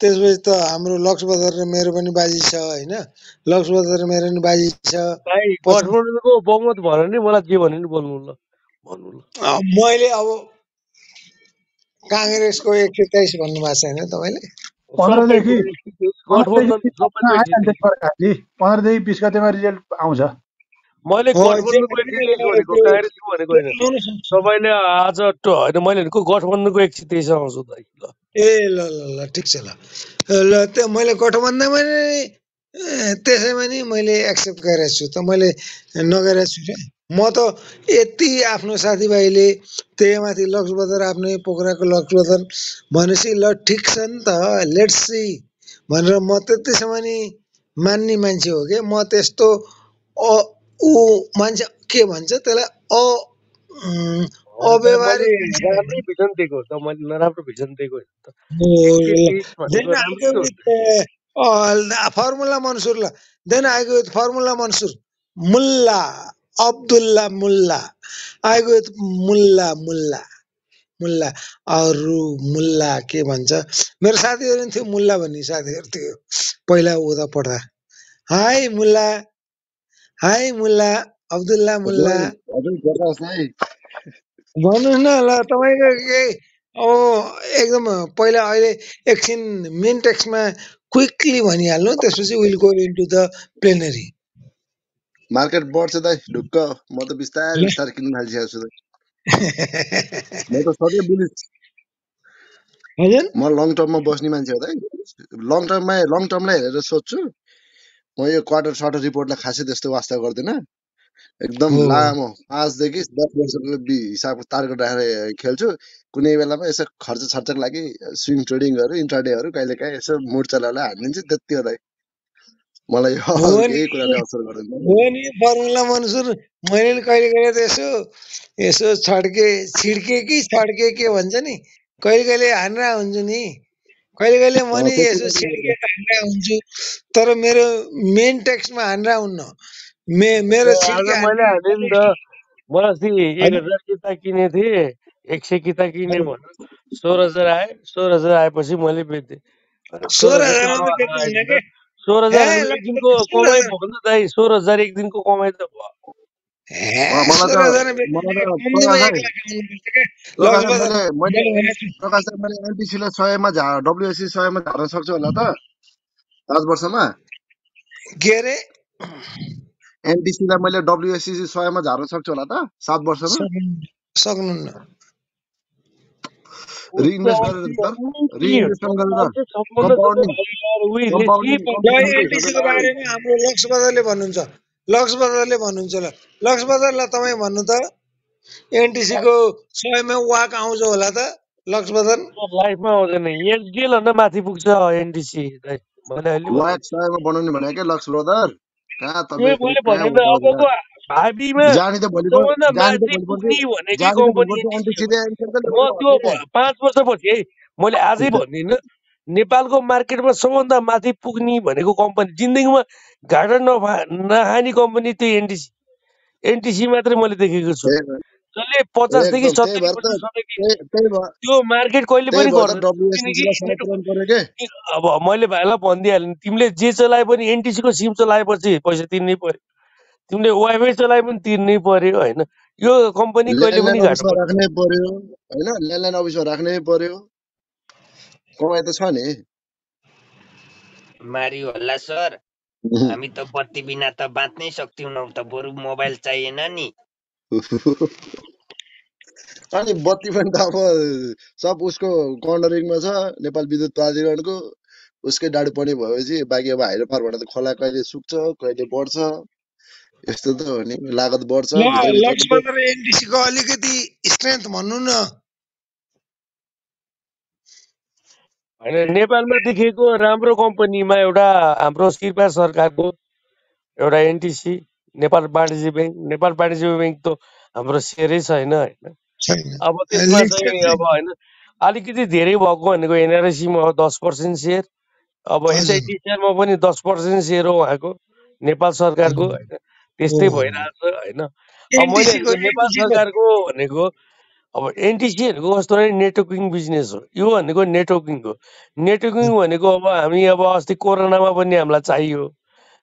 त्यसपछि त हाम्रो लक्स बजार र मेरो पनि बाजी छ होइन? लक्स बजार र मेरो पनि बाजी छ। बहुमत भएन नि मलाई जे भन्यो नि बोल्नु ल भन्नु ल। मैले अब काङ्ग्रेसको एक सय तेइस भन्नुभएको छैन तपाईँले? पन्ध्रदेखि पन्ध्रदेखि बिस गतेमा रिजल्ट आउँछ। मैले भनेको होइन तपाईँले आज होइन मैले भनेको गठबन्धनको एक सय तेइस आउँछु दाइ ल। ए ल ल ल ठिक छ ल। ल त्यो मैले गठबन्धनमा त्यसैमा नि मैले एक्सेप्ट गरेको छु त। मैले नगरेको छु र म त यति आफ्नो साथीभाइले त्यही माथि लक्स बजार आफ्नै पोखराको लक्स बजार भनेपछि ल ठिक छ नि त लेट्स सी भनेर म त्यतिसम्म नि मान्ने मान्छे हो कि म त्यस्तो ऊ मान्छे के भन्छ त्यसलाई अ राम्रै भिजन दिएको त मैले नराम्रो भिजन दिएको फर्मुला मन्सुर ल। Then with formula Mansoor. मुल्ला अब्दुल्ला मुल्ला। विथ मुल्ला मुल्ला। मुल्ला अरू मुल्ला के भन्छ? मेरो साथीहरू नि थियो मुल्ला भन्ने साथीहरू थियो। पहिला उता पढ्दा। हाई मुल्ला। हाई मुल्ला अब्दुल्ला मुल्ला। भन्नुहोस् न ल तपाईँको के अब एकदम पहिला अहिले एकछिन मेन टेक्स्टमा क्विकली भनिहाल्नु त्यसपछि will go into the plenary market बढ्छ दाइ ढुक्क। म त बिस्तारै बिस्तारै किन्न थालिसकेको छु म त सधैँ बुलिस म लङ टर्ममा बस्ने मान्छे हो दाइ। लङ टर्ममा लङ टर्मलाई हेरेर सोध्छु। म यो क्वार्टर सर्टर रिपोर्टलाई खासै त्यस्तो वास्ता गर्दिनँ। एकदम लामो पाँचदेखि दस वर्षको हिसाबको टार्गेट राखेर खेल्छु। कुनै बेलामा यसो खर्च खर्चको लागि स्विङ ट्रेडिङहरू इन्ट्राडेहरू कहिले काहीँ यसो मुड चलाएर हानिदिन्छु त्यति हो दाइ। मलाई केही कुराले असर गर्दैन। मन्सुर मैले कहिले कहिले त यसो यसो छड्के छिड्के कि छड्के के भन्छ नि? कहिले कहिले हानेर हुन्छु नि? कहिले कहिले म नि यसो छिड्के हानेर हुन्छु तर मेरो मेन टेक्स्टमा हानेर हुन्न। मे मेरो मैले हाने नि त। मैले अस्ति एक हजार किता किनेको थिएँ एक सय किता किने भन्नु सोह्र हजार आयो सोह्र हजार आएपछि मैले बेचेँ। सोह्र हजार सोह्र हजार एक दिनको कमाइ भयो नि त दाइ सोह्र हजार एक दिनको कमाइ त भयो। सयमा झा डब्लुएससी सयमा झार्न सक्छु होला त पाँच वर्षमा के अरे एनटिसीलाई मैले डब्लुएससी सयमा झार्न सक्छु होला त सात वर्षमा सक्नुहुन्न रिइन्भेस्ट गरेर गरेर हाम्रो भन्नुहुन्छ लक्स बजारले भन्नुहुन्छ ल लक्स बजारलाई तपाईँ भन्नु त एनटिसीको सयमा वाक आउँछ होला त लक्स बजार लाइफमा आउँदैन। एक गेलभन्दा माथि पुग्छ एनटिसी। सयमा बनाउने क्या लक्स ब्रदर कहाँ भने भावीमा भ- पाँच वर्षपछि है मैले आजै भन्दिनँ नेपालको मार्केटमा सबभन्दा माथि पुग्ने भनेको कम्पनी जिन्दगीमा घाटा नफा नखाने कम्पनी त्यो एनटिसी एनटिसी मात्रै मैले देखेको छु। जसले पचासदेखि सत्तरी त्यो मार्केट कहिले पनि गर्दैन। अब मैले भाइलाई भनिदिइहालेँ तिमीले जे चलाए पनि एनटिसीको सिम चलाएपछि पैसा तिर्नै पर्यो तिमीले वाइफाई चलाए पनि तिर्नै पर्यो होइन? यो कम्पनी कहिले पनि राख्नै पर्यो होइन? ल्यान्डलाइन अफिसमा राख्नै पर्यो कमाइ त छ नि मारियो होला सर हामी त बत्ती बिना त बाँच्नै सक्दैनौँ त बरु मोबाइल चाहिएन नि अनि बत्ती पनि त अब सब उसको कन्डरिङमा छ नेपाल विद्युत प्राधिकरणको उसकै डाडु पर्ने भएपछि बाँकी अब हाइड्रो पावरबाट त खोला कहिले सुक्छ कहिले बढ्छ यस्तो त हो नि लागत बढ्छ अलिकति स्ट्रेन्थ भन्नु न होइन नेपालमा देखिएको राम्रो कम्पनीमा एउटा हाम्रो शिरबहादुर सरकारको एउटा एनटिसी नेपाल वाणिज्य ब्याङ्क नेपाल वाणिज्य ब्याङ्क त हाम्रो सेयरै छैन होइन। छैन। अब त्यसमा चाहिँ अब होइन अलिकति धेरै भएको भनेको एनआरएसीमा हो दस पर्सेन्ट सेयर अब हजुर। एचआइडिसिआरमा पनि दस पर्सेन्ट सेयर हो उहाँको नेपाल सरकारको। होइन त्यस्तै ओ भइरहेछ होइन। अब मैले नेपाल सरकारको भनेको अब एनटिसीहरूको कस्तो भने नेटवर्किङ बिजनेस हो। यो भनेको नेटवर्किङ हो। नेटवर्किङ भनेको अब हामी अब अस्ति कोरोनामा पनि हामीलाई चाहियो।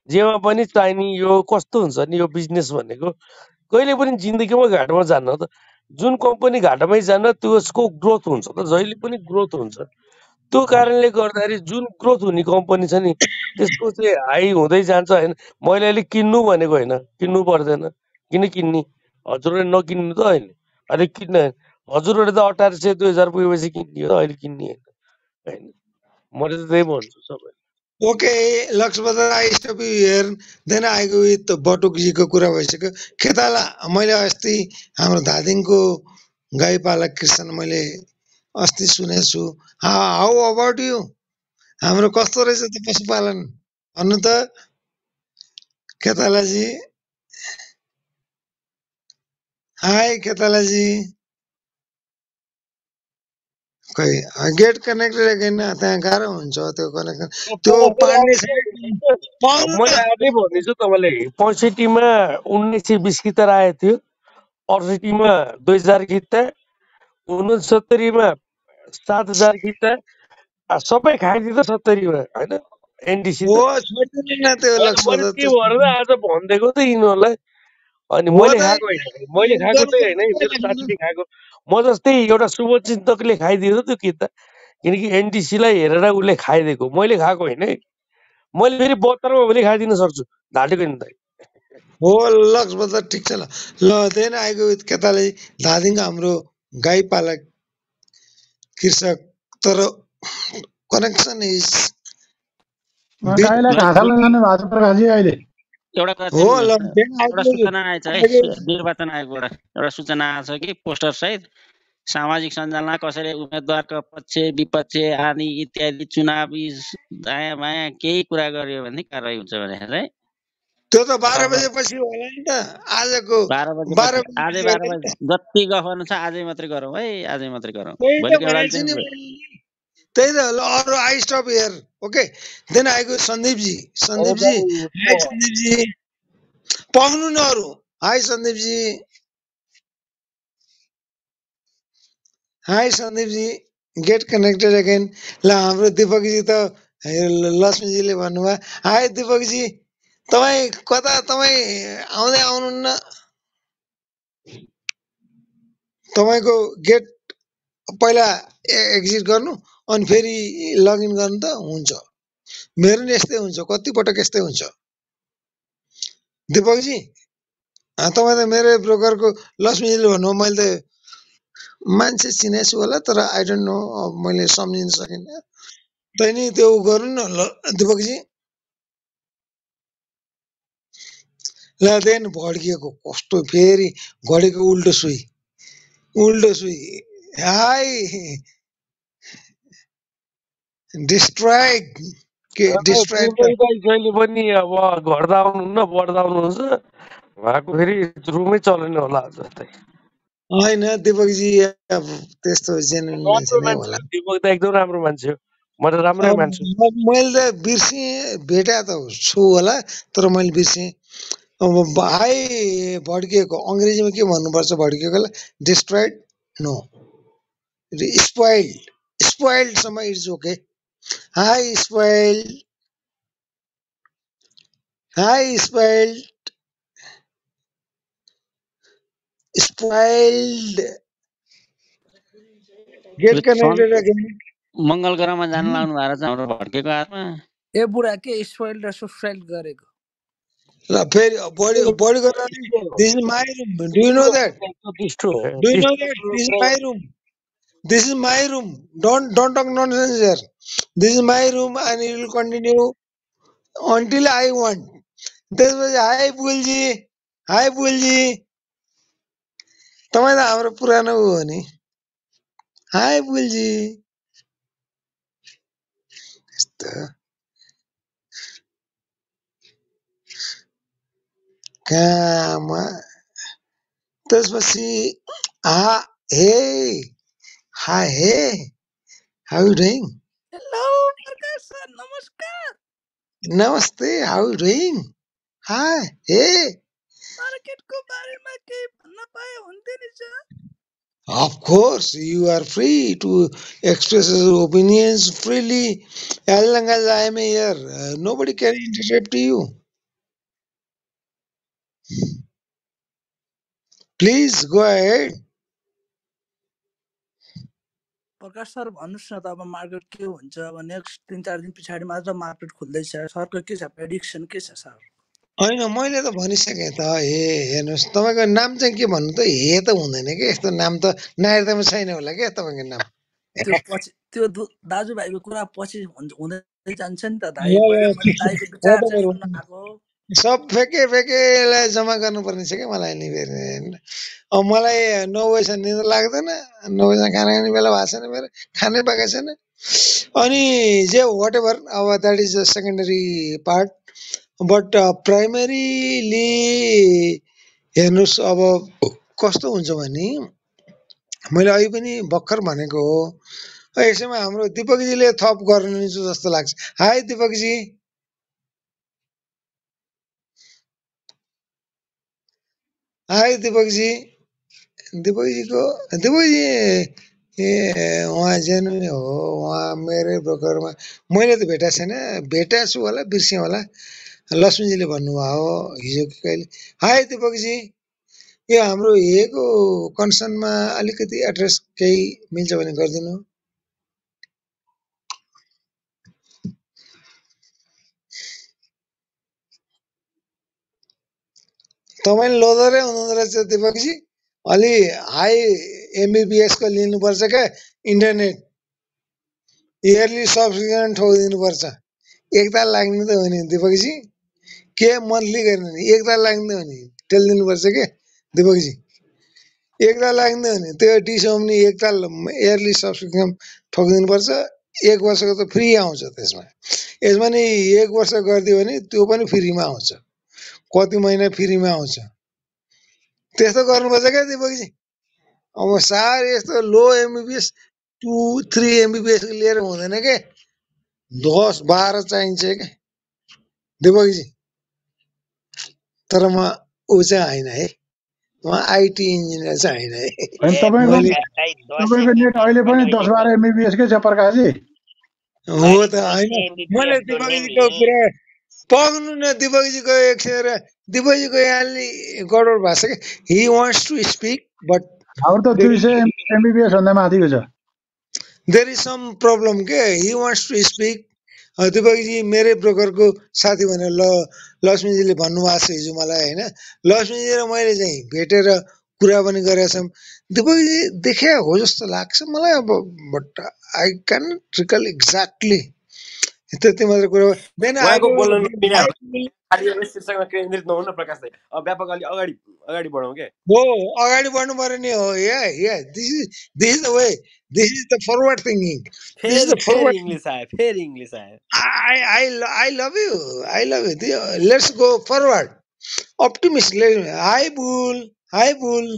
जेमा पनि चाहिने यो कस्तो हुन्छ नि यो बिजनेस भनेको? कहिले पनि जिन्दगीमा घाटामा जान्न त जुन कम्पनी घाटामै जान्न त्यसको ग्रोथ हुन्छ त जहिले पनि ग्रोथ हुन्छ। त्यो कारणले गर्दाखेरि जुन ग्रोथ हुने कम्पनी छ नि त्यसको चाहिँ हाई हुँदै जान्छ होइन। मैले अहिले किन्नु भनेको होइन किन्नु पर्दैन। किन किन्ने? हजुरले नकिन्नु त होइन अहिले किन्न हजुरहरूले त अठार सय दुई हजार पुगेपछि किन्ने हो अहिले किन्ने होइन मैले त त्यही भन्छु सबै stop you here. Then I go with बटुकजीको कुरा भइसक्यो खेताला मैले अस्ति हाम्रो धादिङको गाईपालक कृष्ण मैले अस्ति सुनेको छु हाउ अबाउट यु हाम्रो कस्तो रहेछ त पशुपालन भन्नु त खेतालाजी हाई खेतालाजी खै गेट कनेक्टेड छैन त्यहाँ गाह्रो हुन्छ त्यो कनेक्सन त्यो मैले आजै भन्दैछु तपाईँलाई पैँसठीमा उन्नाइस सय बिस गीतर आएको थियो अडसठीमा दुई हजार गीत उनसत्तरीमा सात हजार आ, सबै खाइदिँदा सत्तरीमा होइन एनडिसी त्यो भएर आज भनिदिएको त यिनीहरूलाई अनि हो मैले त खाएको होइन मैले खाएको चाहिँ होइन मेरो साथीले खाएको। म जस्तै एउटा शुभचिन्तकले खाइदियो त त्यो किताब किनकि एनडिसीलाई हेरेर उसले खाइदिएको। मैले खाएको होइन है मैले फेरि बहत्तरमा पनि खाइदिन सक्छु। ढाँटेको नि त। हो लक्ष्य त ठिक छ ल। ल त्यही नै आएको केटाले। धादिङ हाम्रो गाई पालक कृषक। तर कनेक्सन इज गाईलाई घाँस जानु भएको छ प्रकाशजी अहिले। एउटा सूचना आएछ है। निर्वाचन आयोगबाट। एउटा सूचना आएछ कि पोस्टर सहित सामाजिक सञ्जालमा कसैले उम्मेद्वारको पक्ष विपक्ष आदि इत्यादि चुनावी दायाँ बायाँ केही कुरा गर्यो भने कारवाही हुन्छ भनेर है। त्यो त बाह्र बजेपछि होला नि त। आजको बाह्र बजेपछि आजै बाह्र बजे जति गफ गर्नु छ आजै मात्रै गरौँ है आजै मात्रै गरौँ। त्यही त ल अरू I stop here okay then I go Sandeepji Sandeepji hi Sandeepji पाउनु न अरू hi Sandeepji hi Sandeepji get connected again ल हाम्रो दिपकजी त लक्ष्मीजीले भन्नुभयो। हाई दिपकजी तपाईँ कता? तपाईँ आउँदै आउनुहुन्न। तपाईँको गेट पहिला एक्जिट गर्नु। अनि फेरि लगइन गर्नु त हुन्छ। मेरो नि यस्तै हुन्छ कतिपटक यस्तै हुन्छ। दिपकजी तपाईँ त मेरो ब्रोकरको लक्ष्मीजीले भन्नुभयो मैले त मान्छे चिनेछु होला तर आई डोन्ट नो मैले सम्झिन सकिनँ। तै नि त्यो उ गर्नु न ल दिपकजी। ल देन भड्किएको कस्तो फेरि घडीको उल्टो सुई। उल्टो सुई। हाई डिस्ट्राइड के दाइ जहिले पनि अब घट्दा आउनुहुन्न बढ्दा आउनुहुन्छ उहाँको फेरि रुमै चलेन होला आज त। होइन दिपकजी अब त्यस्तो जेन्युन होला। दिपक त एकदम राम्रो मान्छे हो। म त राम्रै मान्छु। मैले त बिर्सेँ भेटा त छु होला तर मैले बिर्सेँ। अब भाइ भड्किएको अङ्ग्रेजीमा के भन्नुपर्छ भड्किएकोलाई destroyed no spoiled स्पोइल्डसम्म it's okay hi spoiled hi spoiled spoiled get connected सन्चो अगेन मङ्गल ग्रहमा जान लाग्नु भएको रहेछ हाम्रो भड्केको आत्मा ए बुढा के स्पोइल र सब्सक्राइब गरेको ल फेरि बढी बढी गरेर this is my room do you know that त्यस्तो हो do you know that this is त्यस्तो my room this is my room don't don't talk nonsense here this is my room and you will continue until I want त्यसपछि high पुलजी high पुलजी तपाईँ त हाम्रो पुरानो ऊ हो नि हाई पुलजी त कहाँमा त्यसपछि हा हे Hi, hey, how you doing? Hello, Prakash. Namaskar. Namaste, how you doing? Hi, hey. Market ko bare mein kahi banna paye hunde nahi sir. Of course, you are free to express your opinions freely as long as I am here. Uh, nobody can interrupt you. Please go ahead. Prakash sir भन्नुहोस् न त अब market के हुन्छ अब next तिन चार दिन पछाडि मात्र मार्केट खुल्दैछ। सरको के छ? प्रेडिक्सन के छ सर? होइन मैले त भनिसकेँ त हे हेर्नुहोस् तपाईँको नाम चाहिँ के भन्नु त? हे त हुँदैन कि? यस्तो नाम त नायरतामा छैन होला क्या तपाईँको नाम? त्यो पछि त्यो दाजुभाइको कुरा पछि हुँदै जान्छ नि त सब फेके फेकेलाई जम्मा गर्नुपर्ने छ क्या मलाई नि फेरि। अब मलाई नौ बजीसम्म निद्रा लाग्दैन नौ बजीसम्म खाना खाने बेला भएको छैन मेरो खानै पाएको छैन। अनि जे वाट एभर अब that is the secondary part but primarily हेर्नुहोस् अब कस्तो हुन्छ भने मैले अहिले पनि भर्खर भनेको हो यसैमा हाम्रो दिपकजीले थप गर्नुहुन्छ जस्तो लाग्छ। हाई दिपकजी! हाई दिपकजी दिपकजीको दिपकजी ए उहाँ जेन्युन हो उहाँ मेरै ब्रोकरमा मैले त भेटाएको छैन भेटाएको छु होला बिर्सेँ होला लक्ष्मीजीले भन्नुभयो हो हिजो कहिले हाई दिपकजी यो हाम्रो हेको कन्सर्नमा अलिकति एड्रेस केही मिल्छ भने गरिदिनु तपाईँले लोदरै हुनुहुँदो रहेछ दिपकजी अलि हाई एमबिबिएसको लिनुपर्छ क्या इन्टरनेट। Yearly subscription ठोकिदिनुपर्छ। एक ताल लाग्ने त हो नि दिपकजी के मन्थली गर्ने नि एक ताल लाग्ने हो नि टेल दिनुपर्छ के दिपकजी एक ताल लाग्ने हो नि त्यो डिसोम्नी एक ताल इयरली सब्सक्रिप्सन ठोकिदिनुपर्छ एक वर्षको त फ्री आउँछ त्यसमा। यसमा नि एक वर्ष गरिदियो भने त्यो पनि फ्रीमा आउँछ। कति महिना फ्रीमा आउँछ? त्यस्तो गर्नुपर्छ क्या दिपकजी। अब साह्रै यस्तो लो एमबिबिएस टु थ्री एमबिबिएस लिएर हुँदैन के? दस बाह्र चाहिन्छ क्या दिपकजी तर म ऊ चाहिँ होइन है। म आइटी इन्जिनियर चाहिँ होइन है। तपाईँको नेट अहिले पनि दस बाह्र एमबिबिएसकै छ प्रकाशजी? हो त होइन। मैले नि कुरा पग्नु न दिपकजीको एक सेर दिपकजीको यहाँले गडबड भएको छ कि he wants to speak but हाम्रो त दुई सय एमबिबिएस भन्दा माथिको छ देयर इज सम प्रब्लम के he wants to speak Deepakji मेरै ब्रोकरको साथी भनेर ल लक्ष्मीजीले भन्नुभएको छ हिजो मलाई होइन लक्ष्मीजी र मैले चाहिँ भेटेर कुरा पनि गरेका छौँ दिपकजी देखे हो जस्तो लाग्छ मलाई अब but I can recall exactly त्यति मात्र कुरा आई उहाँको बोल्न एउटा शीर्षकमा केन्द्रित नहुन प्रकाश दाइ अब व्यापक अलि अगाडि अगाडि बढौँ के हो अगाडि बढ्नु पर्यो नि हो yeah yeah this is this is the way this is the forward thinking this is the फेरि फरवर्ड इङ्ग्लिस आयो फेरि इङ्ग्लिस आयो I I I love you. I love you. Let's go forward. Optimist. Hi Bull. Hi Bull.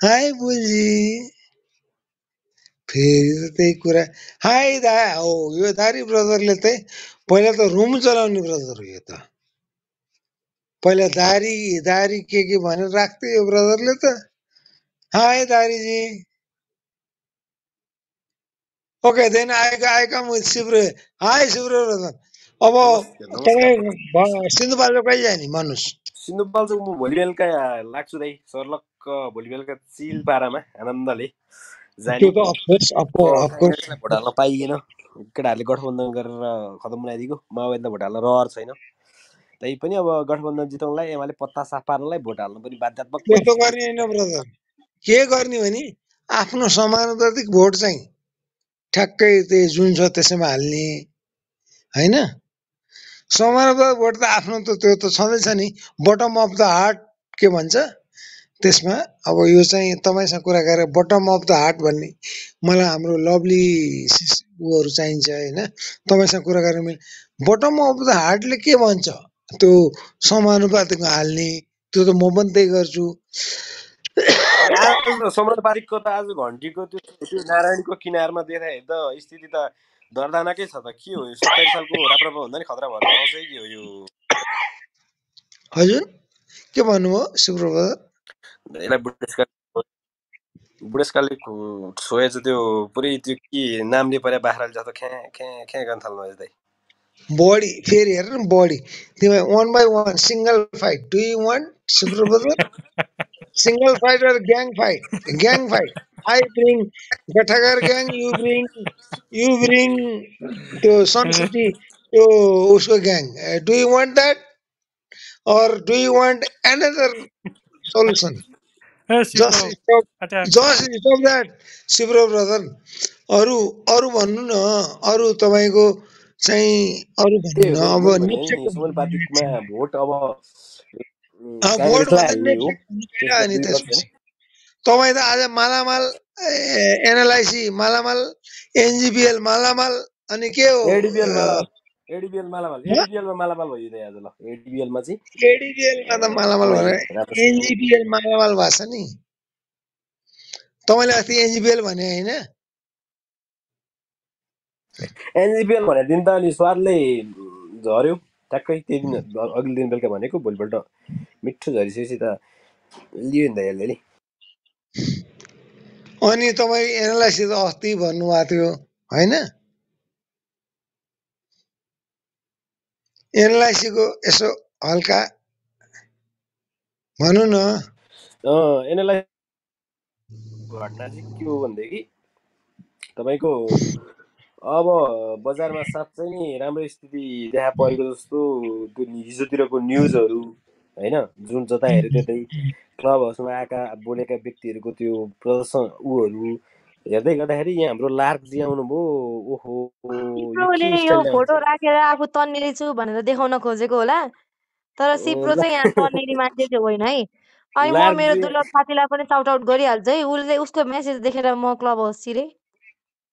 Hi बुलजी फेरि त त्यही कुरा। High दा हो यो दारी ब्रदरले चाहिँ पहिला त रुम चलाउने ब्रदर हो यो त। पहिला दारी दारी के के भनेर राख्थ्यो यो ब्रदरले त। Hi दारीजी। Okay then I come with Shibu. Hi शिब्र ब्रदर। अब तपाईँ सिन्धुपाल्चोक कहिले जाने भन्नुहोस् सिन्धुपाल्चोक म भोलि बेलुका लाग्छु दाइ सर्लक्क भोलि बेलुका चिल पारामा आनन्दले। त्यो त अफकोर्स अब अफकोर्स काङ्ग्रेसलाई भोट हाल्न पाइएन। केटाहरूले गठबन्धन गरेर खतम बनाइदिएको माओवादीलाई भोट हाल्न रहर छैन। तै पनि अब गठबन्धन जिताउनलाई एमाले पत्ता साफ पार्नलाई भोट हाल्नु पनि बाध्यात्मक त्यस्तो परिस्थिति। गर्ने होइन ब्रदर के गर्ने भने आफ्नो समानुपातिक भोट चाहिँ ठ्याक्कै त्यही जुन छ त्यसैमा हाल्ने होइन? समानुपातिक भोट त आफ्नो त त्यो त छँदैछ नि। बटम अफ द हार्ट के भन्छ? त्यसमा अब यो चाहिँ तपाईँसँग कुरा गरेर बटम अफ द हार्ट भन्ने मलाई हाम्रो लभली उहरू चाहिन्छ होइन। तपाईँसँग कुरा गरेर मैले बटम अफ द हार्टले के भन्छ? त्यो समानुपातिकमा हाल्ने त्यो त म पनि त्यही गर्छु। समानुपातिकको त आज घन्टीको त्यो त्यो नारायणको किनारमा देखाए त स्थिति त दर्दानाकै छ त। के हो यो? सत्तरी सालको राप्रपा भन्दा नि खतरा भएर आउँछ के हो यो? हजुर के भन्नुभयो सुप्रभात? यसलाई बुढेसकाल बुढेसकालले खु- छोएछ त्यो पुरै त्यो के नामले परे बाख्राले जस्तो ख्या ख्या ख्या गर्न थाल्नु दाइ बडी फेरि हेर न बडी तिमी one by one single fight want super brother single fight or gang fight gang fight I bring गठागर gang you bring you bring त्यो सन सिटी त्यो उसको gang do you want that or do you want another solution brother अरू अरू भन्नु न अरू तपाईँको चाहिँ अरू भन्नु न अब भोट भोट त्यसपछि तपाईँ त आज मालामाल एनएलआइसी मालामाल एनजिपिएल मालामाल अनि के हो एडिबिएल मालामाल एडिबिएल मालामाल एडिबिएलमा मालामाल भयो दाइ आज ल एडिबिएलमा चाहिँ। एडिबिएलमा त मालामाल तपाईँ भने राप्रसाद एनजिपिएल मालामाल भएको छ नि। तपाईँले अस्ति एनजिपिएल भने होइन? एनजिपिएल भनेको दिन त अनि स्वादले झऱ्यो। ट्याक्कै त्यही दिन अघिल्लो दिन बेलुका भनेको भोलिपल्ट मिठो झरिसकेपछि त लियो नि त यसले। नि अनि तपाईँ एनएलआइसी त अस्ति भन्नुभएको थियो होइन? एनएलआइसीको यसो हल्का। भनौँ न। एनएलआई घटना चाहिँ के हो भनेदेखि तपाईँको अब बजारमा साँच्चै नै राम्रो स्थिति देखा परेको जस्तो हिजोतिरको न्युजहरू होइन? जुन जता हेऱ्यो त्यतै क्लब हाउसमा आएका बोलेका व्यक्तिहरूको त्यो प्रदर्शन उहरू हेर्दै गर्दाखेरि यहाँ हाम्रो लार्क जी आउनुभयो। ओहो यो फोटो राखेर आफू तन्नेरी छु भनेर देखाउन खोजेको होला। तर सिप्रो चाहिँ यहाँ तन्नेरी मान्छे चाहिँ होइन है। अनि म मेरो दुर्लभ साथीलाई पनि साउट आउट गरिहाल्छु है। उसले उसको मेसेज देखेर म क्लब हाउस छिरे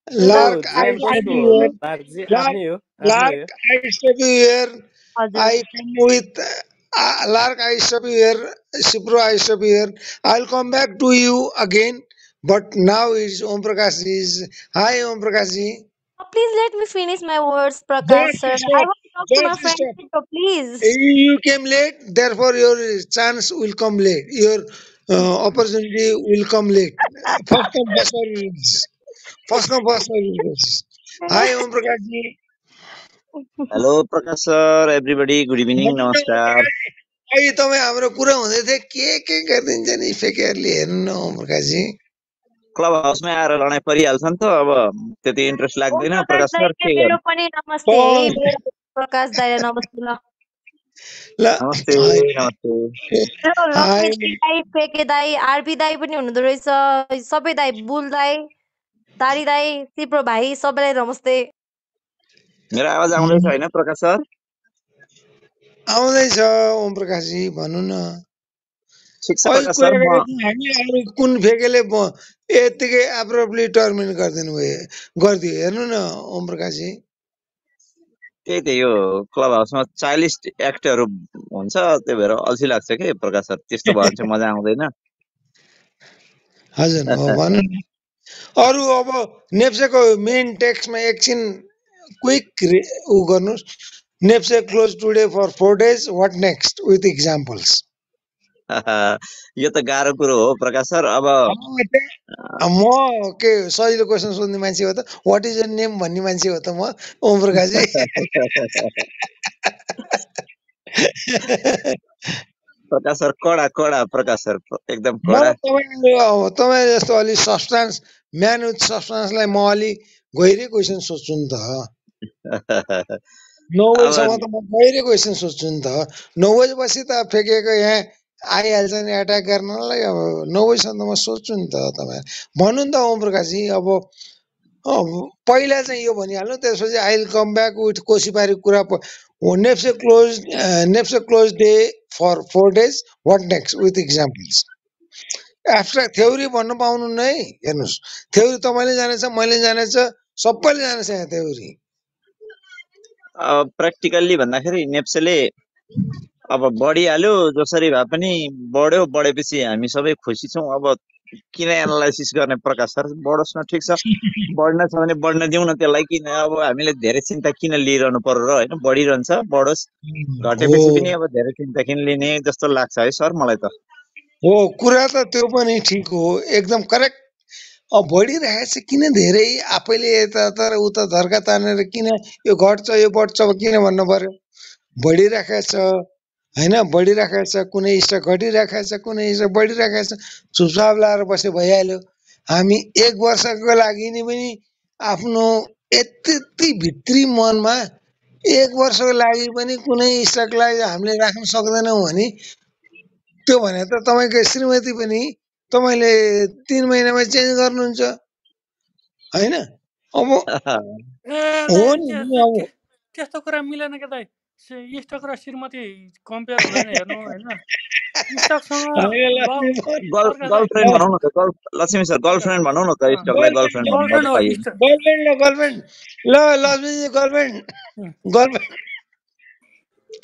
लार्क ज्यान आई आफ्नै हो लार्क आई स्टप यु हियर हजुर। I come with uh, Lark. I stop here, Cipro. I stop you here. I'll come back to you again. But now is Om Prakash is hi Om Prakash ji. Please let me finish my words Prakash Just sir I stop. Want talk to my Just friend stop. Cipro please You you came late, therefore your chance will come late. Your uh, opportunity will come late. First come first serve rules. First come first serve rules. Hi Om Prakash ji. Hello Prakash sir everybody good evening भन्नु न नमस्कार अहिले तपाईँ हाम्रो कुरा हुँदै थियो के के गरिदिन्छ नि फेकेरले हेर्नु न ओम प्रकाशजी क्लब हाउसमै आएर लडाइँ परिहाल्छ नि त अब त्यति इन्ट्रेस्ट लाग्दैन प्रकाश सर के प्रकाश दाईलाई नमस्ते ल। नमस्ते नमस्ते। दाई फेके दाई आरपी दाई पनि हुनुहुँदो रहेछ सबै दाई बुल दाई तारी दाई सिप्रो भाइ सबैलाई नमस्ते। मेरो आवाज आउँदैछ होइन प्रकाश सर? आउँदैछ ओम प्रकाशजी भन्नु न कुन फेकेले यत्तिकै एप्रोप्ली टर्मिनेट गरिदिनु भयो। गरिदियो हेर्नु न ओम प्रकाशजी। त्यही त यो क्लब हाउसमा चाइल्डिस एक्टहरू हुन्छ त्यही भएर अल्छी लाग्छ कि प्रकाश सर? त्यस्तो भयो भने चाहिँ मजा आउँदैन। हजुर हो भन्नु न अरू अब नेप्सेको मेन टेक्स्टमा एकछिन क्विक ऊ गर्नुहोस्। NEPSE close today for four days what next with examples यो त गाह्रो कुरो हो प्रकाश सर अब म के सजिलो क्वेसन सोध्ने मान्छे हो त? वाट इज यर नेम भन्ने मान्छे हो त म? ओम प्रकाशजी प्रकाश सर कडा कडा प्रकाश सर एकदम तपाईँ जस्तो अलि सब्सटान्स म्यान विथ सब्सटान्सलाई म अलि गहिरै क्वेसन सोध्छु नि त। नौ बजीसम्म अब त म गहिरै क्वेसन सोध्छु नि त। नौ बजेपछि त फेकेको यहाँ आइहाल्छ नि एट्याक गर्नलाई अब म सोध्छु नि त तपाईँ। भन्नु नि त ओम प्रकाशजी अब पहिला चाहिँ यो भनिहाल्नु त्यसपछि I will come back with कोसीबारी कुरा NEPSE close NEPSE close day for four days what next with examples after theory भन्नु पाउनु नै हेर्नुहोस्। थ्योरी तपाईँले जानेछ मैले जानेछ सबैले जानेछ यहाँ थ्योरी प्र्याक्टिकल्ली भन्दाखेरि नेप्सेले अब बढिहाल्यो जसरी भए पनि बढ्यो बढेपछि हामी सबै खुसी छौँ। अब किन एनालाइसिस गर्ने प्रकाश सर बढोस् न ठिक छ। बढ्न छ भने बढ्न दिउँ न त्यसलाई किन अब हामीले धेरै चिन्ता किन लिइरहनु पर्यो र होइन? बढिरहन्छ बढोस्। घटेपछि पनि अब धेरै चिन्ता किन लिने जस्तो लाग्छ है सर मलाई त। हो कुरा त त्यो पनि ठिक हो। एकदम करेक्ट। अब बढिरहेको छ किन धेरै? आफैले यता तर उता धर्का तानेर किन यो घट्छ यो बढ्छ किन भन्नु पर्यो? बढिरहेको छ। होइन बढिरहेको छ कुनै स्टक घटिरहेको छ कुनै स्टक बढिरहेको छ चुपचाप लाएर बसे भइहाल्यो। हामी एक वर्षको लागि नि पनि आफ्नो यति भित्री मनमा एक वर्षको लागि पनि कुनै स्टकलाई हामीले राख्न सक्दैनौँ भने त्यो भने त तपाईँको श्रीमती पनि तपाईँले तिन महिनामा चेन्ज गर्नुहुन्छ होइन? अब हो नि त्यस्तो कुरा मिलेन क्या स्टक र श्रीमती कम्पेयर हुँदैन हेर्नु होइन लक्ष्मी सर गर्लफ्रेन्ड भनौँ न त स्टकलाई गर्लफ्रेन्ड गर्लफ्रेन्ड ल गर्लफ्रेन्ड ल लक्ष्मीजी गर्लफ्रेन्ड गर्लफ्रेन्ड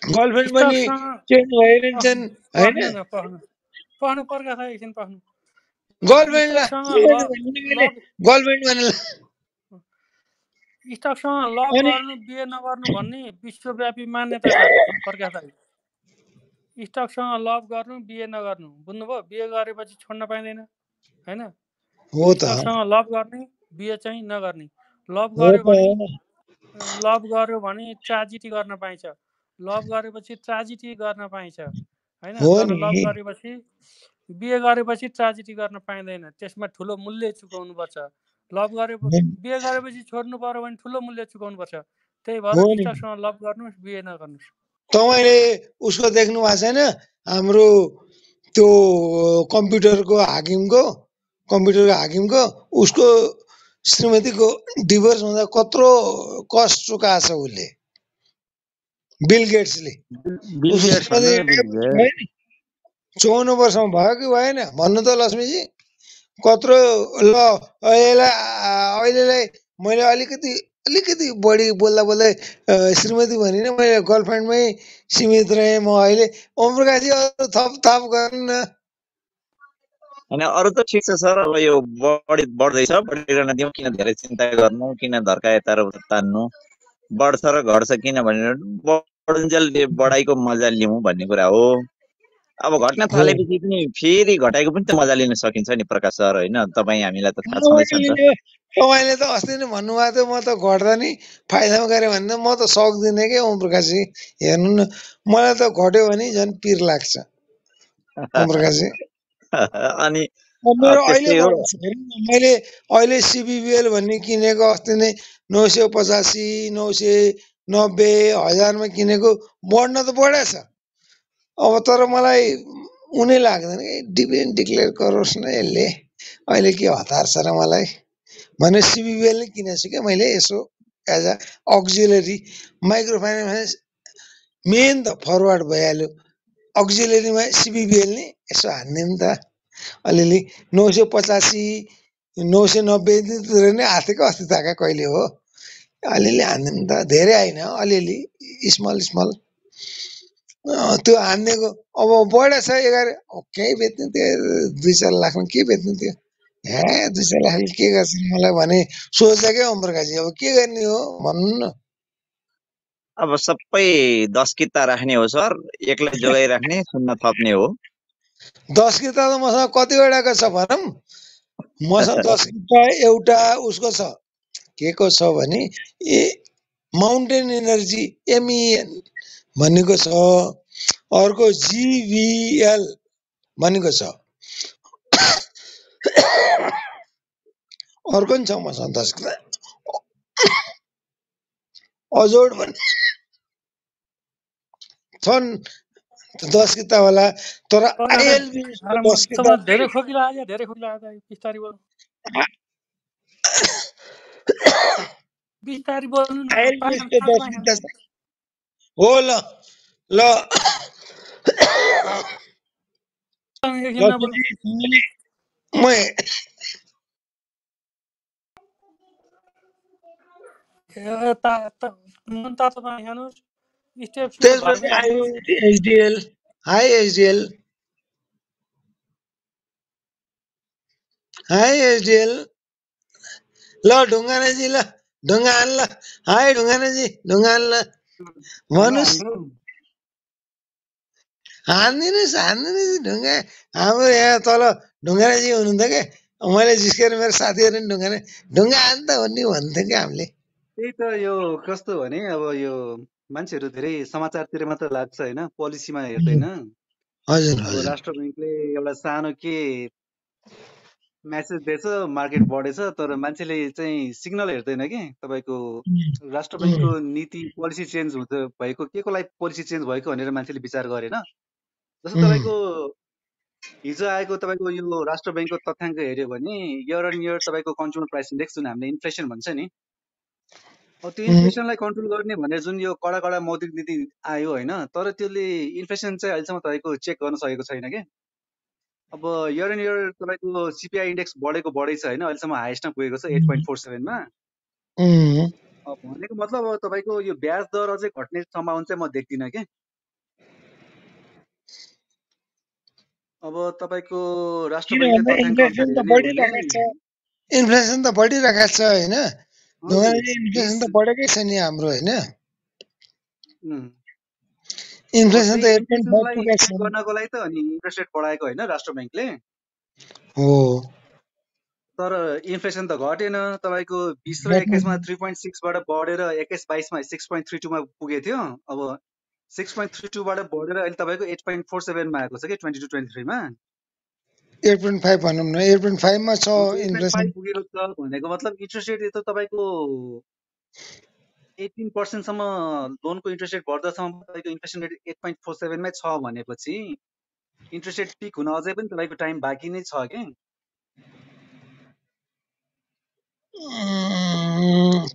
गर्लफ्रेन्ड पनि चेन्ज भइरहन्छन् होइन पढ्नु न पढ्नु पढ्नु पर्खा छ एकछिन पढ्नु गर्लफ्रेन्ड गर्लफ्रेन्ड भने स्टकसँग लभ अनि गर्नु बिहे नगर्नु भन्ने विश्वव्यापी मान्यता छ स्टकसँग लभ गर्नु बिहे नगर्नु। बुझ्नुभयो बिहे गरेपछि छोड्न पाइँदैन होइन? स्टकसँग लभ गर्ने बिहे चाहिँ नगर्ने। लभ गर्यो भने लभ गर्यो भने ट्राजिडी गर्न पाइन्छ। लभ गरेपछि ट्राजिडी गर्न पाइन्छ होइन? लभ गरेपछि बिहे गरेपछि ट्राजिडी गर्न पाइँदैन। त्यसमा ठुलो मूल्य चुकाउनुपर्छ। लभ गरे बिहे गरेपछि छोड्नु पर्यो भने ठुलो मूल्य चुकाउनुपर्छ। त्यही भएर स्टकसँग लभ गर्नुहोस् बिहे नगर्नुहोस्। तपाईँले उसको देख्नु भएको छैन? हाम्रो त्यो कम्प्युटरको हाकिमको कम्प्युटरको हाकिमको उसको श्रीमतीको डिभोर्स हुँदा कत्रो कस्ट चुकाएको छ उसले? बिल गेट्सले बिल उसको गेट्स भन्नु श्रीमती न बिल भयो गेट्स नि चौन्न वर्षमा भयो कि भएन। भन्नु त लक्ष्मीजी। कत्रो ल आ- अहिलेलाई मैले अलिकति अलिकति बढी बोल्दा बोल्दै श्रीमती भनिनँ मैले गर्लफ्रेन्डमै सीमित रहेँ म अहिले। ओम प्रकाशजी अरू थप थप गर्नु न। होइन अरू त ठिक छ सर अब यो बढी बढ्दैछ बढिरहन दिउँ किन धेरै चिन्ता गर्नु किन धर्का यता तान्नु बढ्छ र घट्छ किन भनेर बढुन्जेल बढाइको मजा लिउँ भन्ने कुरा हो। अब घट्न थालेपछि पनि फेरि घटाइको पनि त मजा लिन सकिन्छ नि प्रकाश सर होइन? तपाईँ हामीलाई त थाहा त। तपाईँले त अस्ति नै भन्नुभएको थियो म त घट्दा नि फाइदामा गरेँ भने म त सक्दिनँ कि ओम प्रकाशजी हेर्नु न मलाई त घट्यो भने झन् पिर लाग्छ। ओम प्रकाशजी अनि मेरो अहिले छ मैले अहिले सिबिबिएल भन्ने किनेको अस्ति नै नौ सय पचासी नौ सय नब्बे हजारमा किनेको बढ्न त बढेछ। अब तर मलाई उनी लाग्दैन कि डिभिडेन्ड डिक्लेयर गरोस् न यसले। अहिले के हतार छ र मलाई? भने सिबिबिएल नै किनेको छु क्या मैले यसो as a auxiliary micro finance main त फरवर्ड भइहाल्यो। अक्जिलरीमा सिबिबिएल नि यसो हान्ने नि त। अलिअलि नौ सय पचासी नौ सय नब्बेतिर नै थियो अस्ति कहिले हो? अलिअलि हान्ने नि त। धेरै होइन अलिअलि। Small small. त्यो हानिदिएको अब बढेछ एघार कहीँ बेच्ने त्यो दुई चार लाखमा के बेच्नु त्यो हे दुई चार लाखले के गर्छ मलाई भने सोच्छ क्या ओम प्रकाशजी अब के गर्ने हो भन्नु न अब सबै दस किता राख्ने हो सर एकलाई जोगाइराख्ने शून्य थप्ने हो दस किता त मसँग कतिवटाको छ भनौँ मसँग दस किता एउटा उसको छ के को छ भने ए माउन्टेन एनर्जी एमइएन भन्नेको छ। अर्को जिभिएल भनेको छ। अर्को नि छ मसँग दस अजोड भन्ने छन् दस कितावाला तर धेरै खोकिला आज धेरै खोकिला आज बिस्तारै बोल्नु बिस्तारै बोल्नु न पानी आइएलबिएसको खानु दस पानी किता खानु छ हो ल ल एकछिन नबोल्नु लक्ष्मीजी म ए, ता ता नुन तातो पानी खानुहोस् स्टेप सुप त्यसपछि भर्खर आयो खानुहोस् एचडिएल हाई एचडिएल हाई एचडिएल ल ढुङ्गानाजी ल ढुङ्गा हान ल हाई ढुङ्गा ढुङ्गा भन्नुहोस् हानिदिनुहोस् हानिदिनुहोस् ढुङ्गा। हाम्रो यहाँ तल ढुङ्गानाजी हुनुहुन्थ्यो क्या। मैले जिस्केर मेरो साथीहरू नि ढुङ्गाना ढुङ्गा हान् त भन्ने भन्थ्यो क्या हामीले। त्यही त यो कस्तो भने अब यो मान्छेहरू धेरै समाचारतिर मात्र लाग्छ होइन पोलिसीमा हेर्दैन। हजुर। राष्ट्र ब्याङ्कले एउटा सानो के म्यासेज दिएछ मार्केट बढेछ तर मान्छेले चाहिँ सिग्नल हेर्दैन कि? तपाईँको राष्ट्र ब्याङ्कको नीति पोलिसी चेन्ज हुँदा भएको के को लागि पोलिसी चेन्ज भएको भनेर मान्छेले विचार गरेन? जस्तो तपाईँको हिजो आएको तपाईँको यो राष्ट्र ब्याङ्कको तथ्याङ्क हेऱ्यो भने इयर अन इयर तपाईँको कन्ज्युमर प्राइस इन्डेक्स जुन हामीले इन्फ्लेसन भन्छ नि अब त्यो इन्फ्लेसनलाई कन्ट्रोल गर्ने भनेर जुन यो कडा कडा मौद्रिक नीति आयो होइन तर त्यसले इन्फ्लेसन चाहिँ अहिलेसम्म तपाईँको चेक गर्न सकेको छैन क्या अब इयर एन्ड इयर तपाईँको सिपिआई इन्डेक्स बढेको बढै छ होइन अहिलेसम्म हाइएस्टमा पुगेको छ एट पोइन्ट फोर सेभेनमा भनेको मतलब अब तपाईँको यो ब्याज दर अझै घट्ने सम्भावना चाहिँ म देख्दिनँ कि। अब तपाईँको राष्ट्र इन्फ्लेसन त बढिरहेको छ। होइन। इन्फ्लेसन त बढेकै छ नि हाम्रो होइन। इन्फ्लेसन त गर्नको लागि त अनि इन्ट्रेस्ट रेट बढाएको होइन राष्ट्र ब्याङ्कले हो। तर इन्फ्लेसन त घटेन। तपाईँको बिस र एक्काइसमा थ्री पोइन्ट सिक्सबाट बढेर एक्काइस बाइसमा सिक्स पोइन्ट थ्री टूमा पुगेको थियो। अब सिक्स पोइन्ट थ्री टूबाट बढेर अहिले तपाईँको एट पोइन्ट फोर सेभेनमा आएको छ कि ट्वेन्टी टू ट्वेन्टी थ्रीमा एट पोइन्ट फाइभ भनौँ न। एट पोइन्ट फाइभमा छ इन्फ्लेसन पुगेको छ भनेको मतलब इन्ट्रेस्ट रेट त तपाईँको एटिन पर्सेन्टसम्म लोनको इन्ट्रेस्ट रेट बढ्दासम्म तपाईँको inflation rate eight point four सेभेनमै छ भनेपछि इन्ट्रेस्ट रेट पिक हुन अझै पनि तपाईँको टाइम बाँकी नै छ कि?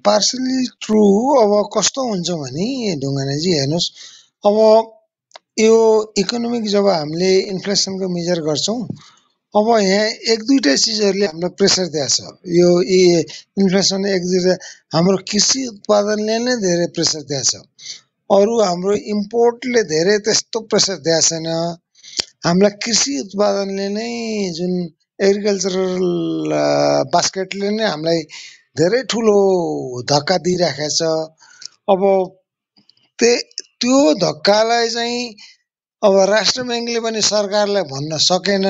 पार्सली ट्रु अब कस्तो हुन्छ भने ढुङ्गानाजी हेर्नुहोस्। अब यो इकोनोमिक जब हामीले इन्फ्लेसनको मेजर गर्छौँ अब यहाँ एक दुईवटा चिजहरूले हामीलाई प्रेसर दिएको छ। यो इन्फ्लेसन एक दुईवटा हाम्रो कृषि उत्पादनले नै धेरै प्रेसर दिएको छ। अरू हाम्रो इम्पोर्टले धेरै त्यस्तो प्रेसर दिएको छैन। हामीलाई कृषि उत्पादनले नै जुन एग्रिकल्चरल बास्केटले नै हामीलाई धेरै ठुलो धक्का दिइराखेको छ। अब त्यो धक्कालाई चाहिँ अब राष्ट्र ब्याङ्कले पनि सरकारलाई भन्न सकेन।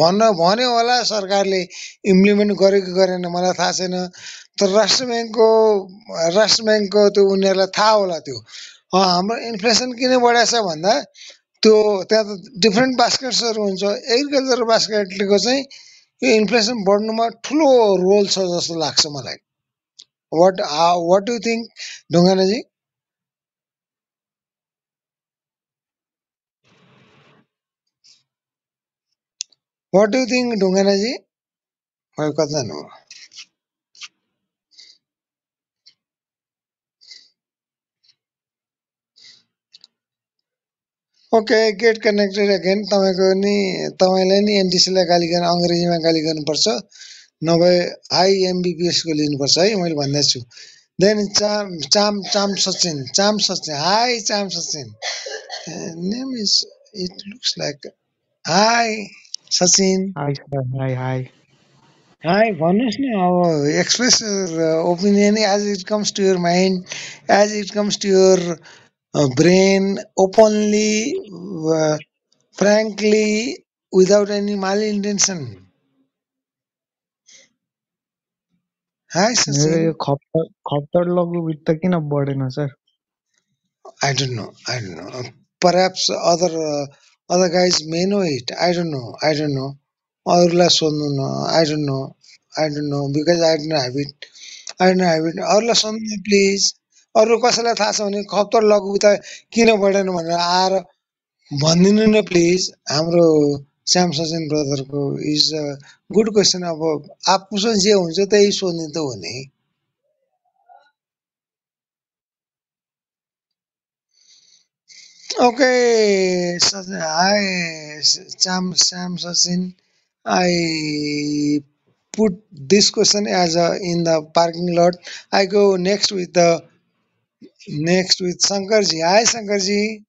भन्न भन्यो होला सरकारले इम्प्लिमेन्ट गर्यो कि गरेन मलाई थाहा छैन। तर राष्ट्र ब्याङ्कको राष्ट्र ब्याङ्कको त्यो उनीहरूलाई थाहा होला त्यो। हाम्रो इन्फ्लेसन किन बढाएको छ भन्दा त्यो त्यहाँ त डिफ्रेन्ट बास्केट्सहरू हुन्छ। एग्रिकल्चर बास्केटको चाहिँ यो इन्फ्लेसन बढ्नुमा ठुलो रोल छ जस्तो लाग्छ मलाई। What what do think Dhunganaji? What do think Dhunganaji मैले कता जानु ओके गेट कनेक्टेड अगेन तपाईँको नि तपाईँले नि एनटिसीलाई गाली गर्नु अङ्ग्रेजीमा गाली गर्नुपर्छ नभए हाई एमबिपिएसको लिनुपर्छ है मैले भन्दैछु देन चाम चाम चाम सचिन चाम सचिन हाई चाम Sachin. Name is it looks like hi Sachin. Hi, sir. Hi, hi. Hi, Vanush, oh, now express your uh, opinion as it comes to your mind, as it comes to your uh, brain, openly, uh, frankly, without any malintention. Hi, मेरे Sachin. ये copter copter लोग बित्ता की ना बड़े I don't know. I don't know. Perhaps other. Uh, other guys may know it. I don't know. I don't know. अरूलाई सोध्नु न I don't know I don't know because I don't have it I don't have it अरूलाई सोध्नु please अरू कसैलाई थाहा छ भने खप्तर लघु त किन बढेन भनेर आएर भनिदिनु न प्लिज हाम्रो श्याम सचिन ब्रदरको इज अ गुड क्वेसन अब आफूसँग जे हुन्छ त्यही सोध्ने त हो नि Okay, so I Sam Sam Sachin, I put this question as a in the parking lot. I go next with the next with Sankarji. Hi Sankarji.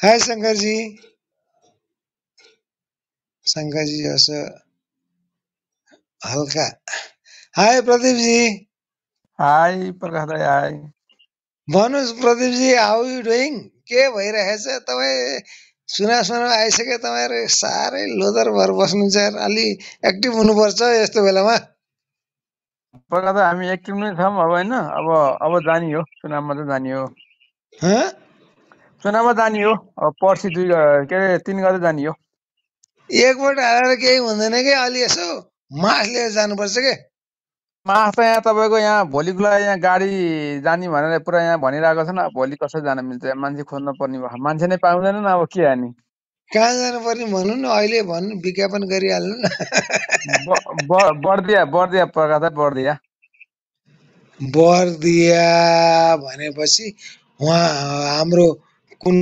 Hi Sankarji. Sankarji also halka. Hi Pradipji. Hi, Prakash. Hi. भन्नुहोस् प्रदीपजी how you doing के भइरहेछ? तपाईँ सुना सुना आइसक्यो तपाईँहरू साह्रै लोदर भएर बस्नुहुन्छ। अलि एक्टिभ हुनुपर्छ यस्तो बेलामा। पहिला त हामी एक्टिभ नै छौँ अब होइन? अब अब जाने हो। चुनावमा त जाने हो? चुनावमा जाने हो। अब पर्सि दुई के अरे तिन गते जाने हो। एकपल्ट हालेर केही हुँदैन कि? अलि यसो मास लिएर जानुपर्छ के? मास त यहाँ तपाईँको यहाँ भोलिको लागि यहाँ गाडी जाने भनेर पुरा यहाँ भनिरहेको छन् अब भोलि कसरी जान मिल्छ? मान्छे खोज्न पर्ने भयो। मान्छे नै पाउँदैनन् अब के हाने कहाँ जानुपर्ने भन्नु न। अहिले भन्नु विज्ञापन गरिहाल्नु न। बर्दिया बर्दिया प्रकाश बर्दिया। बरदिया भनेपछि उहाँ हाम्रो कुन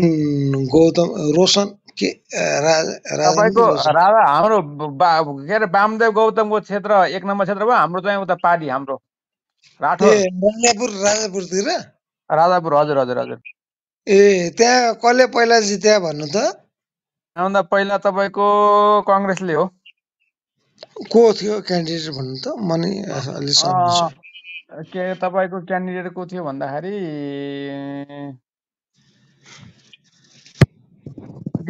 गौतम रोशन के तपाईँको राजा हाम्रो के अरे वामदेव गौतमको क्षेत्र एक नम्बर क्षेत्र भयो हाम्रो चाहिँ उता पार्टी हाम्रो। राजापुर राजापुरतिर? राजापुर हजुर हजुर हजुर। ए त्यहाँ कसले पहिला जित्या भन्नु त? त्योभन्दा पहिला तपाईँको कङ्ग्रेसले हो। को थियो क्यान्डिडेट भन्नु त? म नि अलि सम्झिन्छु अँ, के तपाईँको क्यान्डिडेट को थियो भन्दाखेरि?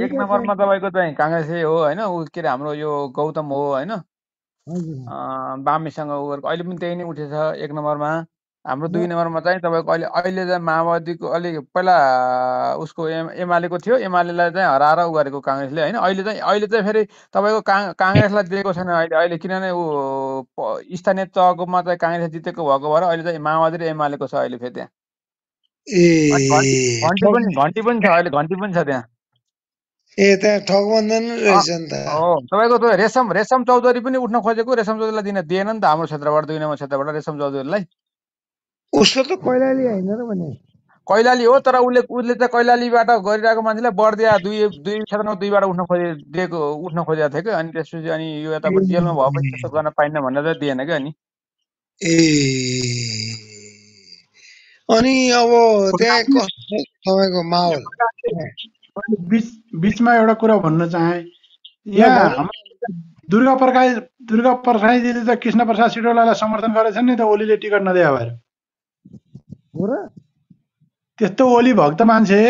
एक नम्बरमा तपाईँको चाहिँ काङ्ग्रेसै हो होइन ऊ के अरे हाम्रो यो गौतम हो होइन। बामेसँग उ गरेको अहिले पनि त्यही नै उठेछ एक नम्बरमा। हाम्रो दुई नम्बरमा चाहिँ तपाईँको अहिले अहिले चाहिँ माओवादीको अलिक पहिला उसको एम एमालेको थियो एमालेलाई चाहिँ हराएर उ गरेको काङ्ग्रेसले होइन। अहिले चाहिँ अहिले चाहिँ फेरि तपाईँको काङ काङ्ग्रेसलाई दिएको छैन अहिले अहिले किनभने ऊ स्थानीय तहकोमा चाहिँ काङ्ग्रेस जितेको भएको भएर अहिले चाहिँ माओवादी र एमालेको छ अहिले फेरि त्यहाँ। घन्टी पनि घन्टी पनि छ अहिले घन्टी पनि छ त्यहाँ। ए त्यहाँ ठगबन्धन रहेछ नि त। तपाईँको त्यो रेशम रेशम चौधरी पनि उठ्न खोजेको रेशम चौधरीलाई दिन दिएन नि त हाम्रो क्षेत्रबाट दुई नम्बर क्षेत्रबाट रेशम चौधरीलाई। उसको त कैलाली होइन र भने। कैलाली हो तर उसले उसले चाहिँ कैलालीबाट गरिरहेको मान्छेलाई बर्दिया दुई दुई क्षेत्रमा दुईबाट उठ्न खोजे दिएको उठ्न खोजेको थियो कि अनि त्यसपछि अनि यो यतापट्टि जेलमा भएपछि त्यस्तो गर्न पाइन्न भनेर चाहिँ दिएन कि अनि। ए अनि अब त्यहाँ कस्तो तपाईँको माहौल? बिच बिचमा एउटा कुरा भन्न चाहेँ। यहाँ दुर्गा प्रसाद दुर्गा प्रसाईजीले त कृष्ण प्रसाद सिटौलालाई समर्थन गरेछन् नि त ओलीले टिकट नदिए भएर। हो र? त्यस्तो ओली भक्त मान्छे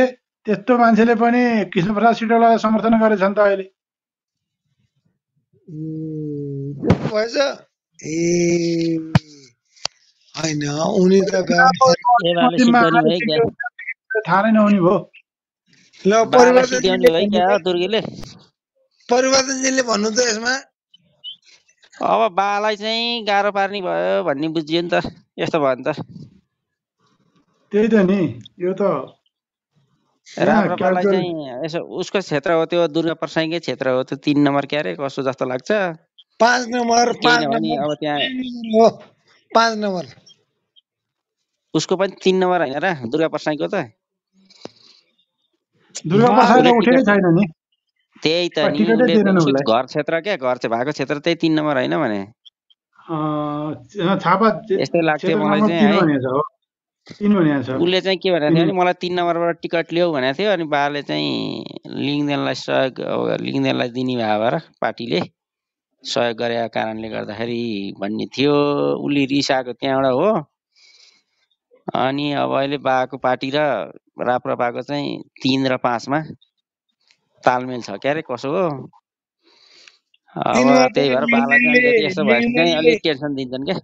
त्यस्तो मान्छेले पनि कृष्ण प्रसाद सिटौलालाई समर्थन गरेछन् त अहिले। ए भएछ? होइन उनी त थाहा नै नहुने भयो। ल परिवर्तनजीले परिवर्तनजीले भन्नु त यसमा अब बालाई चाहिँ गाह्रो पार्ने भयो भन्ने बुझियो नि त यस्तो भयो नि त त्यही त नि यो त राप्रपालाई क्याजुअल चाहिँ यसो उसको क्षेत्र हो त्यो दुर्गा प्रसाईकै क्षेत्र हो त्यो तिन नम्बर क्यारे कसो जस्तो लाग्छ पाँच नम्बर अब त्यहाँ पाँच नम्बर उसको पनि तिन नम्बर होइन र दुर्गा प्रसाईको त दुर्गा मा प्रसाद उसले त उठेकै टिकट छैन नि। त्यही त नि घर क्षेत्र क्या घर भएको क्षेत्र त्यही तिन नम्बर होइन भने। यस्तै लाग्थ्यो मलाई चाहिँ उसले चाहिँ के भनेको थियो भने मलाई तिन नम्बरबाट टिकट ल्याऊ भनेको थियो अनि बाले चाहिँ लिङ्गदेनलाई सहयोग लिङ्गदेनलाई दिने भए भएर पार्टीले सहयोग गरेका कारणले गर्दाखेरि भन्ने थियो। उसले रिस आएको त्यहाँबाट हो। अनि अब अहिले बाको पार्टी र राप्रपाको चाहिँ तिन र पाँचमा तालमेल छ। क्यारे कसो हो? अब त्यही भएर अलिकति यस्तो अलिक टेन्सन दिन्छन् क्या।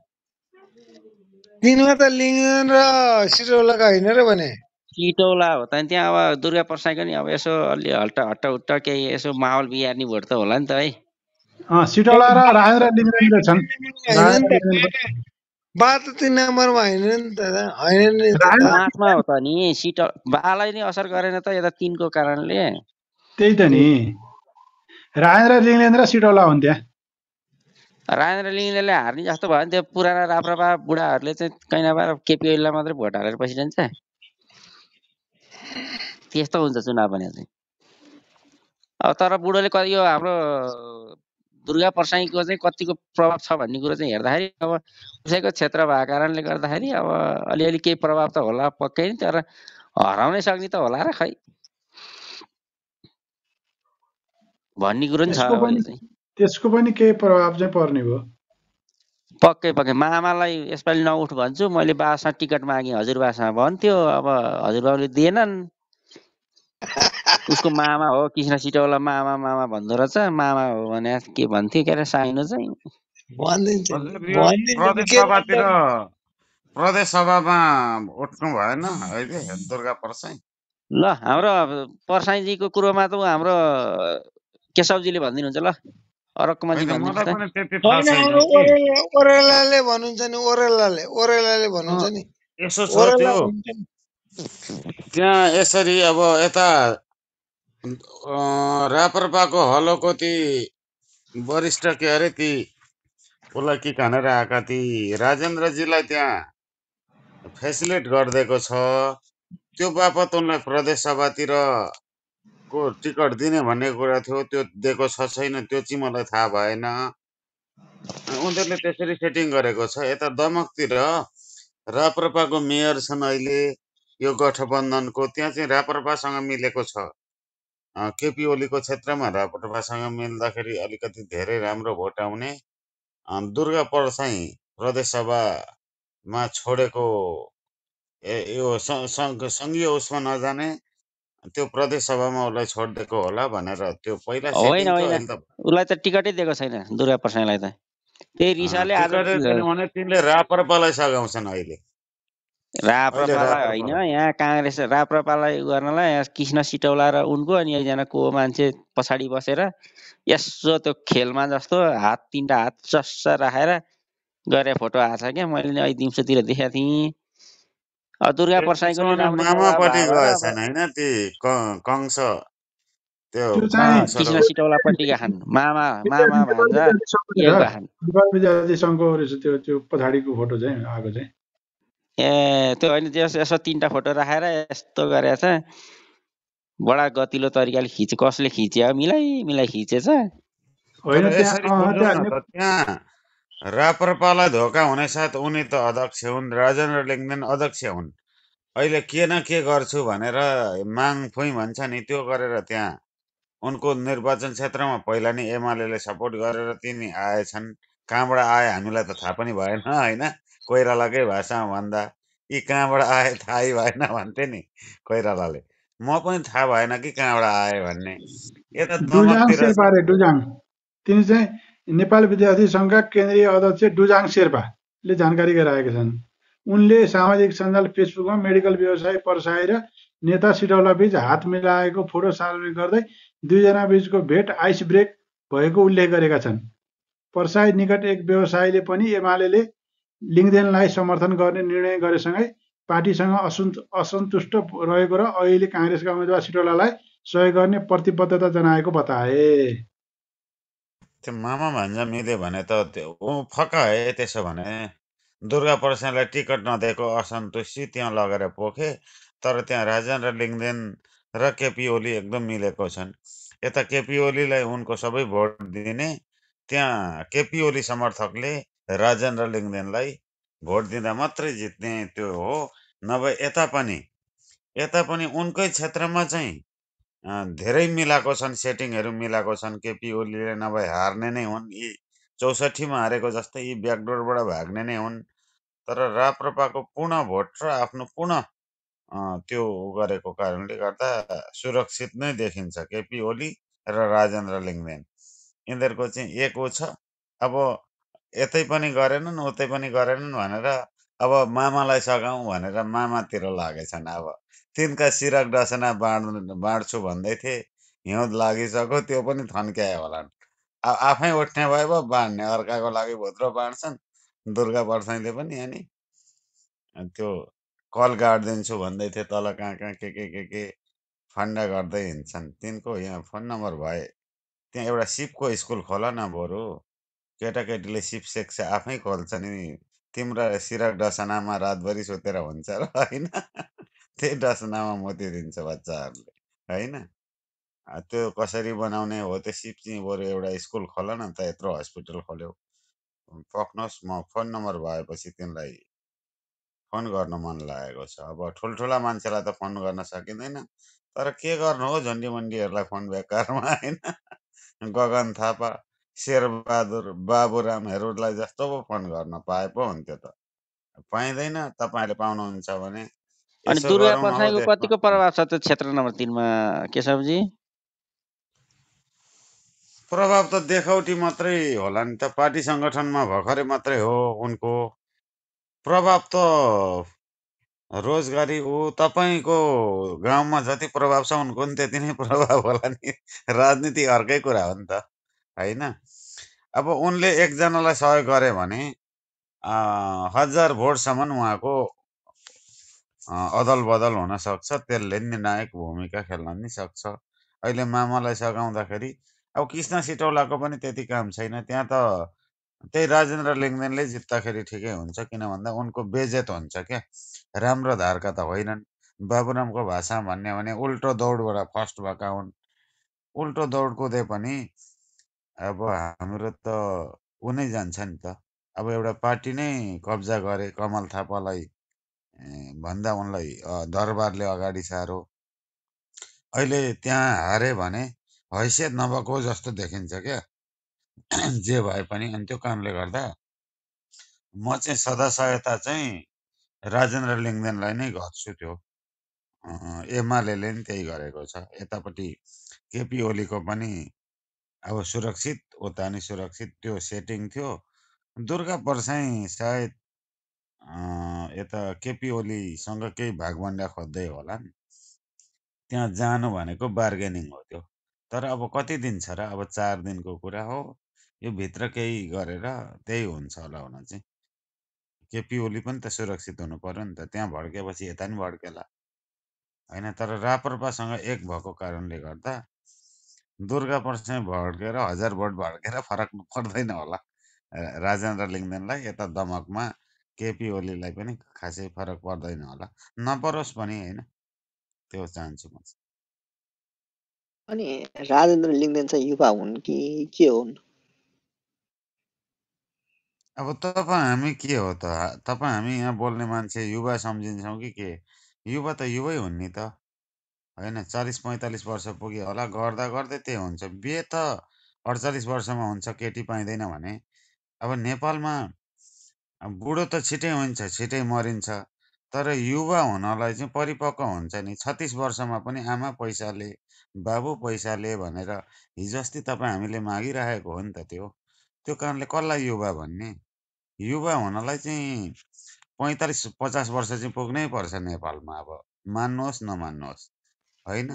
तिनमा त लिङ्गदेन र सिटौलाका होइन र भने? चिटौला हो त। त्यहाँ अब दुर्गा प्रसाईको नि अब यसो अलि हल्टा हट्टाउट्ट केही यसो माहौल बिगार्ने भोट त होला नि त है। अँ, सिटौला र राजेन्द्र लिङ्गदेन छन्। होइन नि राजेन्द्र त लिङ्गदेन बा त तिन नम्बरमा होइन नि त होइन नि पाँचमा हो त नि सिट बालाई नि असर गरेन त यता तिनको कारणले। त्यही त नि। राजेन्द्र लिङ्गदेन र सिटौला हुन् त्यहाँ। राजेन्द्र लिङ्गदेनले हार्ने जस्तो भयो नि त्यो पुराना राप्रपा बुढाहरूले चाहिँ कैना पाएर केपी ओलीलाई मात्रै भोट हालेर बसिरहन्छ। त्यस्तो हुन्छ चुनाव भने चाहिँ। अब तर बुढोले क यो हाम्रो दुर्गा प्रसाईको चाहिँ कतिको प्रभाव छ भन्ने कुरो चाहिँ हेर्दाखेरि अब उसैको क्षेत्र भएको कारणले गर्दाखेरि अब अलिअलि केही प्रभाव त होला पक्कै नि तर हराउनै सक्ने त होला र खै। भन्ने कुरो नि छ त्यसको पनि केही प्रभाव चाहिँ पर्ने भयो। पक्कै पक्कै। मामालाई यसपालि नउठ भन्छु मैले बाबासँग टिकट मागेँ हजुरबासँग भन्थ्यो। अब हजुरबाबुले दिएनन्। उसको मामा हो कृष्ण सिटौला मामा मामा भन्दो रहेछ। मामा हो भने के भन्थ्यो के अरे साइनो चाहिँ? प्रदेश सभामा उठ्नु भएन। अहिले दुर्गा परसाई। ल हाम्रो पर्साइजीको कुरोमा त हाम्रो केशवजीले भनिदिनुहुन्छ। ल ओरेलाले भन्नुहुन्छ नि ओरेलाले ओरेलाले भन्नुहुन्छ नि। यसो छ त्यो त्यहाँ यसरी अब यता राप्रपाको हलोको ती वरिष्ठ के अरे ती उसलाई के कहाँनिर आएका ती राजेन्द्रजीलाई त्यहाँ फेसिलिट गरिदिएको छ। त्यो बापत उनलाई प्रदेश सभातिर को टिकट दिने भन्ने कुरा थियो। त्यो दिएको छ छैन त्यो चाहिँ मलाई थाहा भएन। उनीहरूले त्यसरी सेटिङ गरेको छ। यता दमकतिर राप्रपाको मेयर छन् अहिले यो गठबन्धनको त्यहाँ चाहिँ राप्रपासँग मिलेको छ। केपी ओलीको क्षेत्रमा राप्रपासँग मिल्दाखेरि अलिकति धेरै राम्रो भोट आउने दुर्गा परसाई प्रदेशसभामा छोडेको ए यो सङ्घीय उसमा नजाने त्यो प्रदेशसभामा उसलाई छोडिदिएको होला भनेर त्यो पहिला होइन उसलाई त टिकटै दिएको छैन दुर्गा पर्साईलाई त। त्यही रिसाले तिनले राप्रपालाई सघाउँछन् अहिले। राप्रपालाई होइन यहाँ काङ्ग्रेस राप्रपालाई गर्नलाई यहाँ कृष्ण सिटौला र उनको अनि एकजना को मान्छे पछाडि बसेर यसो त्यो खेलमा जस्तो हात तिनवटा हात चस्स राखेर गरे फोटो आएको छ क्या मैले अहिले दिउँसोतिर देखाएको थिएँ। दुर्गा पर्साईको कृष्ण। सिटौलापट्टिका खान् मामा मामा भान्जा खान् त्यो पछाडिको फोटो चाहिँ आएको चाहिँ। ए त्यो होइन त्यस यसो तिनवटा फोटो राखेर यस्तो गरेछ बडा गतिलो तरिकाले खिच कसले खिच्यो मिलाइ मिलाइ खिचेछ। त्यहाँ राप्रपालाई धोका हुने साथ उनी त अध्यक्ष हुन् राजेन्द्र लिङ्गदेन अध्यक्ष हुन्। अहिले के न के गर्छु भनेर माङ फुइ भन्छ नि त्यो गरेर त्यहाँ उनको निर्वाचन क्षेत्रमा पहिला नै एमाले सपोर्ट गरेर तिनी आएछन्। कहाँबाट आए हामीलाई त थाहा पनि भएन होइन? कोइरालाकै भाषामा भन्दा यी कहाँबाट आए थाहै भएन भन्थे नि कोइरालाले। म पनि थाहा भएन कि कहाँबाट आए भन्ने। यता डुजाङ तिनी चाहिँ नेपाल विद्यार्थी सङ्घका केन्द्रीय अध्यक्ष डुजाङ शेर्पाले जानकारी गराएका छन्। उनले सामाजिक सञ्जाल फेसबुकमा मेडिकल व्यवसाय पर्साई र नेता सिटौला बीच हात मिलाएको फोटो सार्वजनिक गर्दै दुईजना बीचको भेट आइस ब्रेक भएको उल्लेख गरेका छन्। पर्साई निकट एक व्यवसायीले पनि एमाले लिङ्गदेनलाई समर्थन गर्ने निर्णय गरेसँगै पार्टीसँग असन्तुष्ट रहेको र अहिले काङ्ग्रेसका उम्मेद्वार सिटौलालाई सहयोग गर्ने प्रतिबद्धता जनाएको बताए। त्यो मामा भान्जा मिल्यो भने त त्यो ऊ फकाए त्यसो भने। दुर्गा प्रसादलाई टिकट नदिएको असन्तुष्टि त्यहाँ लगेर पोखे तर त्यहाँ राजेन्द्र लिङ्गदेन र केपी ओली एकदम मिलेको छन्। यता केपी ओलीलाई उनको सबै भोट दिने त्यहाँ केपी ओली समर्थकले राजेन्द्र लिङ्गदेनलाई भोट दिँदा मात्रै जित्ने त्यो हो। नभए यता पनि यता पनि उनकै क्षेत्रमा चाहिँ धेरै मिलाएको छन् सेटिङहरू मिलाएको छन्। केपी ओलीले नभए हार्ने नै हुन् यी चौसठीमा हारेको जस्तै यी ब्याकडोरबाट भाग्ने नै हुन्। तर राप्रपाको पूर्ण भोट र आफ्नो अ, त्यो गरेको कारणले गर्दा सुरक्षित नै देखिन्छ केपी ओली र राजेन्द्र लिङ्गदेन। यिनीहरूको चाहिँ एक छ। अब यतै पनि गरेनन् उतै पनि गरेनन् भनेर अब मामालाई सघाउँ भनेर मामातिर लागेछन्। अब तिनका सिरक डसना बाँड्नु बाँड्छु भन्दै थिए हिउँद लागिसक्यो त्यो पनि थन्क्याए होलान्। आ- आफै उठ्ने भए पो बाँड्ने अर्काको लागि भुत्रो बाँड्छन् दुर्गा पर्साईले पनि अनि त्यो कल गाडिदिन्छु भन्दै थिए तल कहाँ कहाँ के के के के फन्डा गर्दै हिँड्छन्। तिनको यहाँ फोन नम्बर भए त्यहाँ एउटा सिपको स्कुल खोल न बरु। केटाकेटीले सिप सेक्छ आफै खोल्छ नि। तिम्रो सिरक डसनामा रातभरि सुतेर हुन्छ र होइन? त्यही डसनामा मोतिदिन्छ बच्चाहरूले होइन? त्यो कसरी बनाउने हो त्यो सिप चाहिँ बरु एउटा स्कुल खोल न त यत्रो हस्पिटल खोल्यो। पक्नुहोस् म फोन नम्बर भएपछि तिमीलाई फोन गर्न मन लागेको छ। अब ठुल्ठुला मान्छेलाई त फोन गर्न सकिँदैन। तर के गर्नु हो झन्डी मन्डीहरूलाई फोन बेकारमा होइन? गगन थापा शेरबहादुर बाबुरामहरूलाई जस्तो पो फोन गर्न पाए पो हुन्थ्यो त। पाइँदैन तपाईँहरूले पाउनुहुन्छ भने। अनि दुर्गा पर्साईको कतिको प्रभाव छ त्यो क्षेत्र नम्बर तिनमा केशवजी? प्रभाव त देखाउटी मात्रै होला नि त। पार्टी सङ्गठनमा भर्खरै मात्रै हो उनको। प्रभाव त रोजगारी ऊ तपाईँको गाउँमा जति प्रभाव छ उनको पनि त्यति नै प्रभाव होला नि। राजनीति अर्कै कुरा हो नि त। होइन? अब उनले एकजनालाई सहयोग गरे भने हजार भोटसम्म उहाँको अदल बदल हुन सक्छ त्यसले निर्णायक भूमिका खेल्न नि सक्छ। अहिले मामालाई सघाउँदाखेरि अब कृष्ण सिटौलाको पनि त्यति काम छैन। त्यहाँ त त्यही राजेन्द्र लिङ्गदेनले जित्दाखेरि ठिकै हुन्छ किन भन्दा उनको बेजेत हुन्छ क्या। राम्रो धारका त होइनन्। बाबुरामको भाषामा भन्ने हो भने उल्टो दौडबाट फर्स्ट भएका हुन्। उल्टो दौड कुदे पनि अब हाम्रो त ऊ नै जान्छ नि त। अब एउटा पार्टी नै कब्जा गरे कमल थापालाई भन्दा उनलाई दरबारले अगाडि सारो। अहिले त्यहाँ हारे भने हैसियत नभएको जस्तो देखिन्छ क्या। जे भए पनि अनि त्यो कारणले गर्दा म चाहिँ सदा सहायता चाहिँ राजेन्द्र लिङ्गदेनलाई नै गर्छु त्यो। एमाले नि त्यही गरेको छ। यतापट्टि केपी ओलीको पनि अब सुरक्षित उता नि सुरक्षित त्यो सेटिङ थियो। दुर्गा परसाई सायद यता केपी ओलीसँग केही भागभन्डा खोज्दै होला नि त्यहाँ जानु भनेको बार्गेनिङ हो त्यो। तर अब कति दिन छ र? अब चार दिनको कुरा हो। यो भित्र केही गरेर त्यही हुन्छ होला हुन चाहिँ। केपी ओली पनि त सुरक्षित हुनु पर्यो नि त। त्यहाँ भड्केपछि यता नि भड्केला। होइन तर राप्रपासँग एक भएको कारणले गर्दा दुर्गा परसाई भड्केर हजार भोट भड्केर फरक पर्दैन होला। राजेन्द्र लिङ्गदेनलाई यता दमकमा केपी ओलीलाई पनि खासै फरक पर्दैन होला। नपरोस् पनि होइन त्यो चाहन्छु म चाहिँ। अनि राजेन्द्र लिङ्गदेन चाहिँ युवा हुन् कि के हुन्? अब तपाईँ हामी के हो त? तपाईँ हामी यहाँ बोल्ने मान्छे युवा सम्झिन्छौँ कि के? युवा त युवै हुन् नि त। होइन चालिस पैँतालिस वर्ष पुग्यो होला गर्दा गर्दै त्यही हुन्छ। बिहे त अडचालिस वर्षमा हुन्छ केटी पाइँदैन भने। अब नेपालमा बुढो त छिटै हुन्छ छिटै मरिन्छ। तर युवा हुनलाई चाहिँ परिपक्व हुन्छ नि। छत्तिस वर्षमा पनि आमा पैसाले बाबु पैसाले भनेर हिजो अस्ति तपाईँ हामीले मागिरहेको हो नि त त्यो। त्यो कारणले कसलाई युवा भन्ने? युवा हुनलाई चाहिँ पैँतालिस पचास वर्ष चाहिँ पुग्नै पर्छ नेपालमा अब। मान्नुहोस् नमान्नुहोस्। होइन।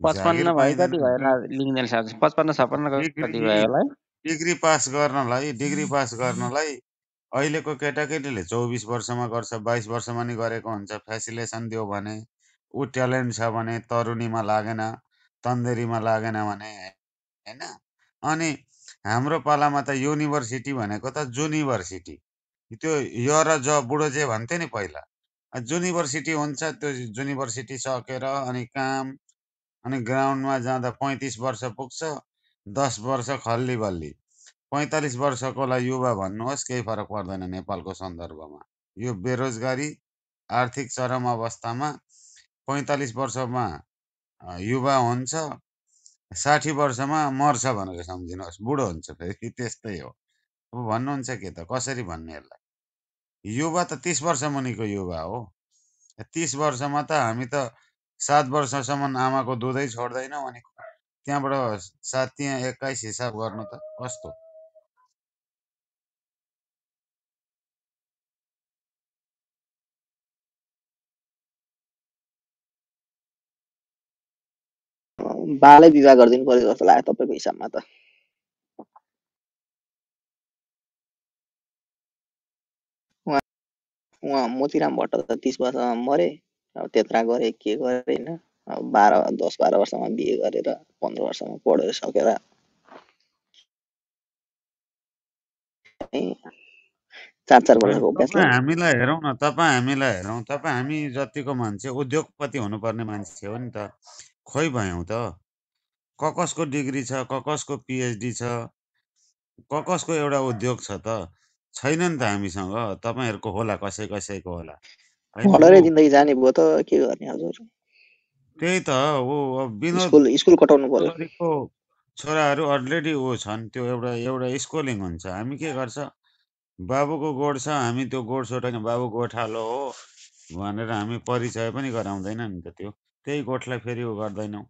जागिर पचपन्न भयो पाइँदैन। कति भयो रा लिङ्गदेन साहब? पचपन्न छप्पन्न कति डिग्री भयो होला है? डिग्री पास गर्नलाई डिग्री पास गर्नलाई अहिलेको केटाकेटीले चौबिस वर्षमा गर्छ बाइस वर्षमा नि गरेको हुन्छ। फेसिलेसन दियो भने ऊ ट्यालेन्ट छ भने तरुणीमा लागेन तन्देरीमा लागेन भने होइन। अनि हाम्रो पालामा त युनिभर्सिटी भनेको त जुनिभर्सिटी। त्यो य र ज बुढो जे भन्थे नि पहिला अ, जुनिभर्सिटी हुन्छ त्यो जुनिभर्सिटी सकेर अनि काम अनि ग्राउन्डमा जाँदा पैँतिस वर्ष पुग्छ दस वर्ष खल्ली बल्ली। पैँतालिस वर्षकोलाई युवा भन्नुहोस् केही फरक पर्दैन नेपालको सन्दर्भमा। यो बेरोजगारी आर्थिक चरम अवस्थामा पैँतालिस वर्षमा युवा हुन्छ साठी वर्षमा मर्छ भनेर सम्झिनुहोस्। बुढो हुन्छ फेरि त्यस्तै हो। अब भन्नुहुन्छ के त? कसरी भन्ने यसलाई? युवा त तिस वर्ष मुनिको युवा हो। तिस वर्षमा त हामी त सात वर्षसम्म आमाको दुधै छोड्दैनौँ अनि त्यहाँबाट सात त्यहाँ एक्काइस हिसाब गर्नु त कस्तो? बालै विवाह गरिदिनु पर्यो जस्तो लाग्यो तपाईँको हिसाबमा त। उहाँ मोतीराम भट्ट त तिस वर्षमा मरे अब त्यत्रा गरे के गरे होइन अब बाह्र दस बाह्र वर्षमा बिहे गरेर पन्ध्र वर्षमा पढेर सकेर चार वर्षको हामीलाई हेरौँ न तपाईँ हामीलाई हेरौँ तपाईँ हामी जतिको मान्छे उद्योगपति हुनुपर्ने मान्छे हो नि त। खोइ भयौँ त। क कसको डिग्री छ क कसको पिएचडी छ क कसको एउटा उद्योग छ त। छैन नि त हामीसँग तपाईँहरूको होला कसै कसैको होला। होइन पढेरै ऊ जिन्दगी जाने भयो त के गर्ने हजुर? त्यही त ऊ अब विनोद स्कुल स्कुल कटाउनु पर्यो कलरीको छोराहरू अलरेडी ऊ छन् त्यो एउटा एउटा स्कुलिङ हुन्छ। हामी के गर्छ? बाबुको गोठ छ हामी त्यो गोठ छोटाउने बाबु गोठालो हो भनेर हामी परिचय पनि गराउँदैन नि त त्यो। त्यही गोठलाई फेरि उ गर्दैनौँ।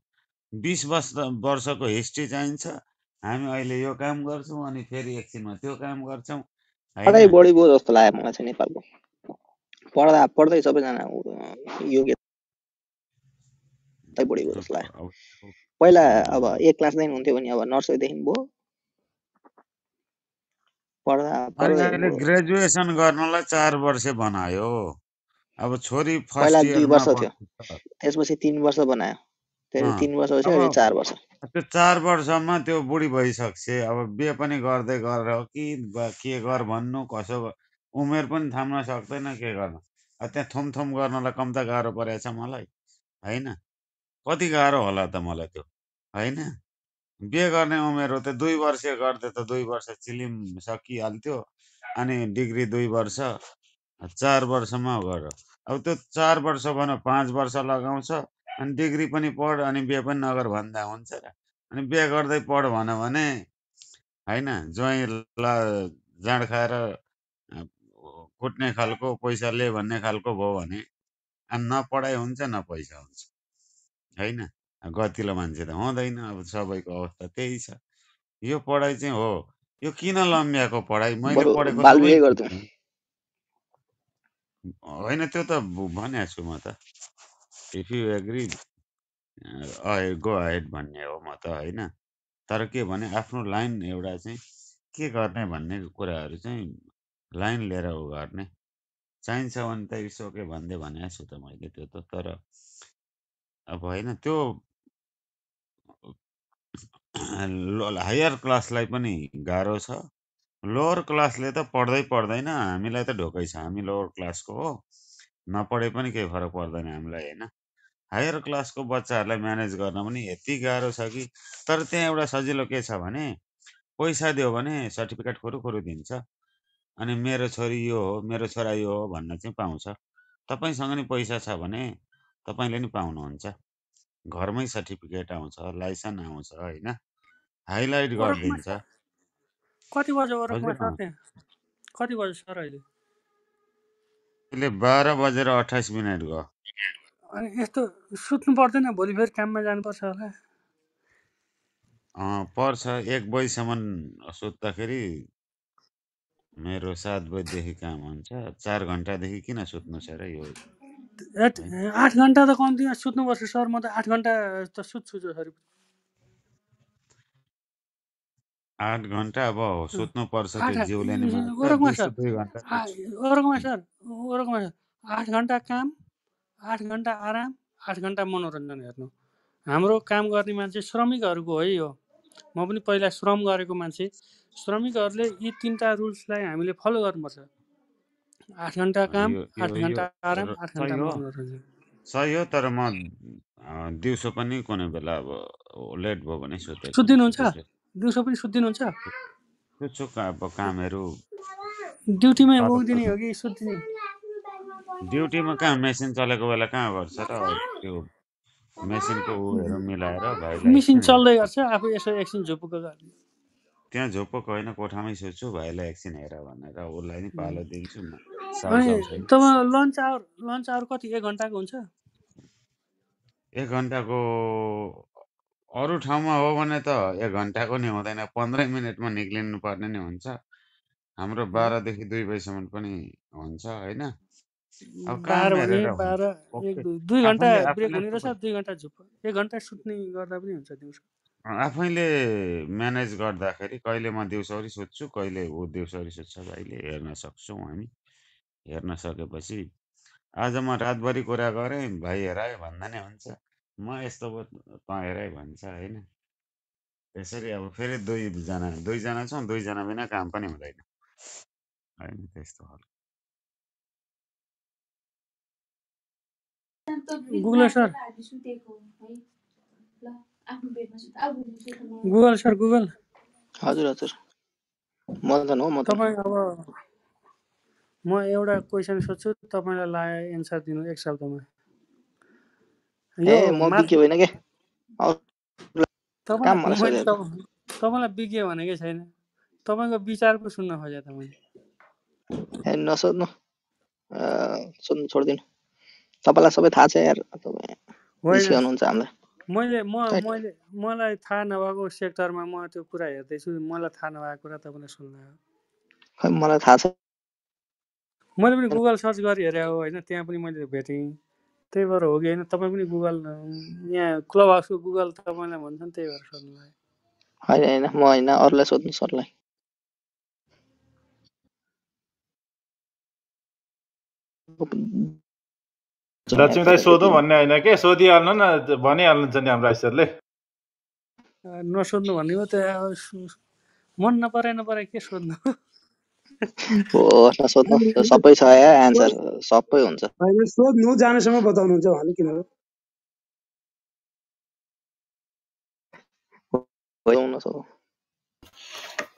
बिस वर्ष वर्षको हिस्ट्री चाहिन्छ। हामी अहिले यो काम गर्छौँ अनि फेरि एकछिनमा त्यो काम गर्छौँ। पढाइ बढी भयो जस्तो लाग्यो मलाई चाहिँ नेपालको। पढ्दा पढ्दै सबैजना अ, योग्यता बढी भयो जस्तो लाग्यो। पहिला अब एक क्लासदेखि हुन्थ्यो भने अब नर्सरीदेखि भयो। पढ्दा ग्रेजुएसन गर्नलाई चार वर्ष बनायो। अब छोरी पहिला फर्स्ट दुई इयरमा वर्ष थियो। त्यसपछि तिन वर्ष बनायो। अँ, तिन वर्षपछि अहिले अब चार वर्ष। त्यो चार वर्षमा त्यो बुढी भइसक्छ। अब बिहे पनि गर्दै गरेर हो कि बा के गर भन्नु कसो ग- उमेर पनि थाम्न सक्दैन के गर्नु? अब त्यहाँ थुमथुम गर्नलाई कम त गाह्रो परेछ मलाई होइन? कति गाह्रो होला त मलाई त्यो होइन? बिहे गर्ने उमेर हो त दुई वर्ष गर्दै त दुई वर्ष चिलिम सकिहाल्थ्यो अनि डिग्री दुई वर्ष चार वर्षमा गर अब त्यो चार वर्ष भन पाँच वर्ष लगाउँछ अनि डिग्री पनि पढ अनि बिहे पनि नगर भन्दा हुन्छ र। अनि बिहे गर्दै पढ भन भने होइन ज्वाइँ ला जाँड खाएर कुट्ने खालको पैसा ले भन्ने खालको भयो भने अनि न पढाइ हुन्छ न पैसा हुन्छ होइन। गतिलो मान्छे त हुँदैन अब सबैको अवस्था त्यही छ। यो पढाइ चाहिँ हो। यो किन लम्ब्याएको पढाइ? मैले पढेको। होइन त्यो त भनेको छु म त। If you agree go ahead भन्ने हो म त होइन? तर के भने आफ्नो लाइन एउटा चाहिँ के गर्ने भन्ने कुराहरू चाहिँ लाइन लिएर उ गर्ने। चाहिन्छ भने त इट्स ओके भन्दै भनेको छु त मैले त्यो त तर अब होइन त्यो हायर क्लासलाई पनि गाह्रो छ। लोवर क्लासले त पढ्दै पढ्दैन हामीलाई त ढोकै छ। हामी लोवर क्लासको हो। नपढे पनि केही फरक पर्दैन हामीलाई होइन? हायर क्लासको बच्चाहरूलाई म्यानेज गर्न पनि यति गाह्रो छ कि तर त्यहाँ एउटा सजिलो के छ भने पैसा दियो भने सर्टिफिकेट खुरुखुरु दिन्छ। अनि मेरो छोरी यो हो मेरो छोरा यो हो भन्न चाहिँ पाउँछ। तपाईँसँग नि पैसा छ भने तपाईँले नि पाउनुहुन्छ। घरमै सर्टिफिकेट आउँछ लाइसेन्स आउँछ होइन? हाइलाइट गरिदिन्छ। कति बजे कति सर अहिले? बाह्र बजेर अठाइस मिनट गयो अनि यस्तो सुत्नु पर्दैन भोलि फेरि काममा जानुपर्छ होला। पर्छ। एक बजीसम्म सुत्दाखेरि मेरो सात बजीदेखि काम हुन्छ। चार घन्टादेखि किन सुत्नु छ र यो? आठ घन्टा त कम्तीमा सुत्नुपर्छ सर। म त आठ घन्टा त सुत्छु जसरी आठ घन्टा अब सुत्नुपर्छ त्यो जिउले नै दिउँसो सर। सर। ओरखमा सर। आठ घन्टा काम। आठ घन्टा आराम आठ घन्टा मनोरञ्जन हेर्नु। हाम्रो काम गर्ने मान्छे श्रमिकहरूको है हो। म पनि पहिला श्रम गरेको मान्छे। श्रमिकहरूले यी तिनवटा रुल्सलाई हामीले फलो गर्नुपर्छ। आठ घन्टा काम यो आठ यो यो घन्टा आराम आठ घन्टा सही हो। मनोरञ्जन। सही हो तर म दिउँसो पनि कुनै बेला अब लेट भयो भने हुन्छु सुत्दिनुहुन्छ दिउँसो पनि सुत्दिनुहुन्छ सुत्छु अब कामहरू ड्युटीमै ततातत हो कि सुत्दिने ड्युटीमा कहाँ मेसिन चलेको बेला कहाँ गर्छ र त्यो मेसिनको उयोहरू मिलाएर भाइलाई मिसिन चल्दै गर्छ आफू यसो एकछिन गर्ने। त्यहाँ झोपक होइन कोठामै सुत्छु भाइलाई एकछिन हेर भनेर उसलाई नि. पालो दिन्छु म। लन्च आवर लन्च आवर कति एक घन्टाको हुन्छ? एक घन्टाको अरू ठाउँमा हो भने त एक घन्टाको नि हुँदैन पन्ध्रै मिनटमा निक्लिनु पर्ने नि हुन्छ। हाम्रो बाह्रदेखि दुई बजीसम्म पनि हुन्छ होइन? बाह्र भने बाह्र एक दुई घन्टा आफैले ब्रेक हुने रहेछ दुई घन्टा झुप। एक घन्टा सुत्ने गर्दा पनि हुन्छ दिउँसो। आफैले म्यानेज गर्दाखेरि कहिले म दिउँसौरी सुत्छु कहिले ऊ दिउँसौरी सुत्छ भाइले हेर्न सक्छौँ हामी। हेर्न सकेपछि आज म रातभरि कुरा गरेँ भाइ हेरायो भन्दा नै हुन्छ। म यस्तो पो तँ हेराइ भन्छ होइन? त्यसरी अब फेरि दुईजना दुईजना छौँ दुईजना बिना काम पनि हुँदैन। होइन त्यस्तो हो। Google sir Google sir Google हजुर हजुर मदन हो मदन तपाईँ अब म एउटा क्वेसन सोध्छु तपाईँलाई लाए एन्सर दिनु एक शब्दमा म तपाईँलाई विज्ञ भनेकै छैन तपाईँको विचार पो सुन्न खोजेँ त मैले ए नसोध्नु सोध्नु छोडिदिनु तपाईँलाई सबै थाहा छ यार। हामीलाई। मैले म। मैले मलाई थाहा नभएको सेक्टरमा म त्यो कुरा हेर्दैछु। मलाई थाहा नभएको कुरा तपाईँले सुन्नु खै मलाई थाहा छ। मैले पनि गुगल सर्च गरी हेरेँ हो होइन? त्यहाँ पनि मैले भेटेँ। त्यही भएर हो कि होइन? तपाईँ पनि गुगल यहाँ क्लब हाउसको गुगल तपाईँलाई भन्छ नि त्यही भएर सोध्नु होइन होइन। म होइन अरूलाई सोध्नु सरलाई लक्ष्मी दाई सोधौँ भन्ने होइन के सोधिहाल्नु न भनिहाल्नुहुन्छ नि हाम्रो आइसरले नसोध्नु भन्ने हो त्यो अब सु- मन नपराए नपराए के सोध्नु हो नसोध्नु सबै छ या एन्सर सबै हुन्छ सोध्नु जानेसम्म बताउनुहुन्छ भने किन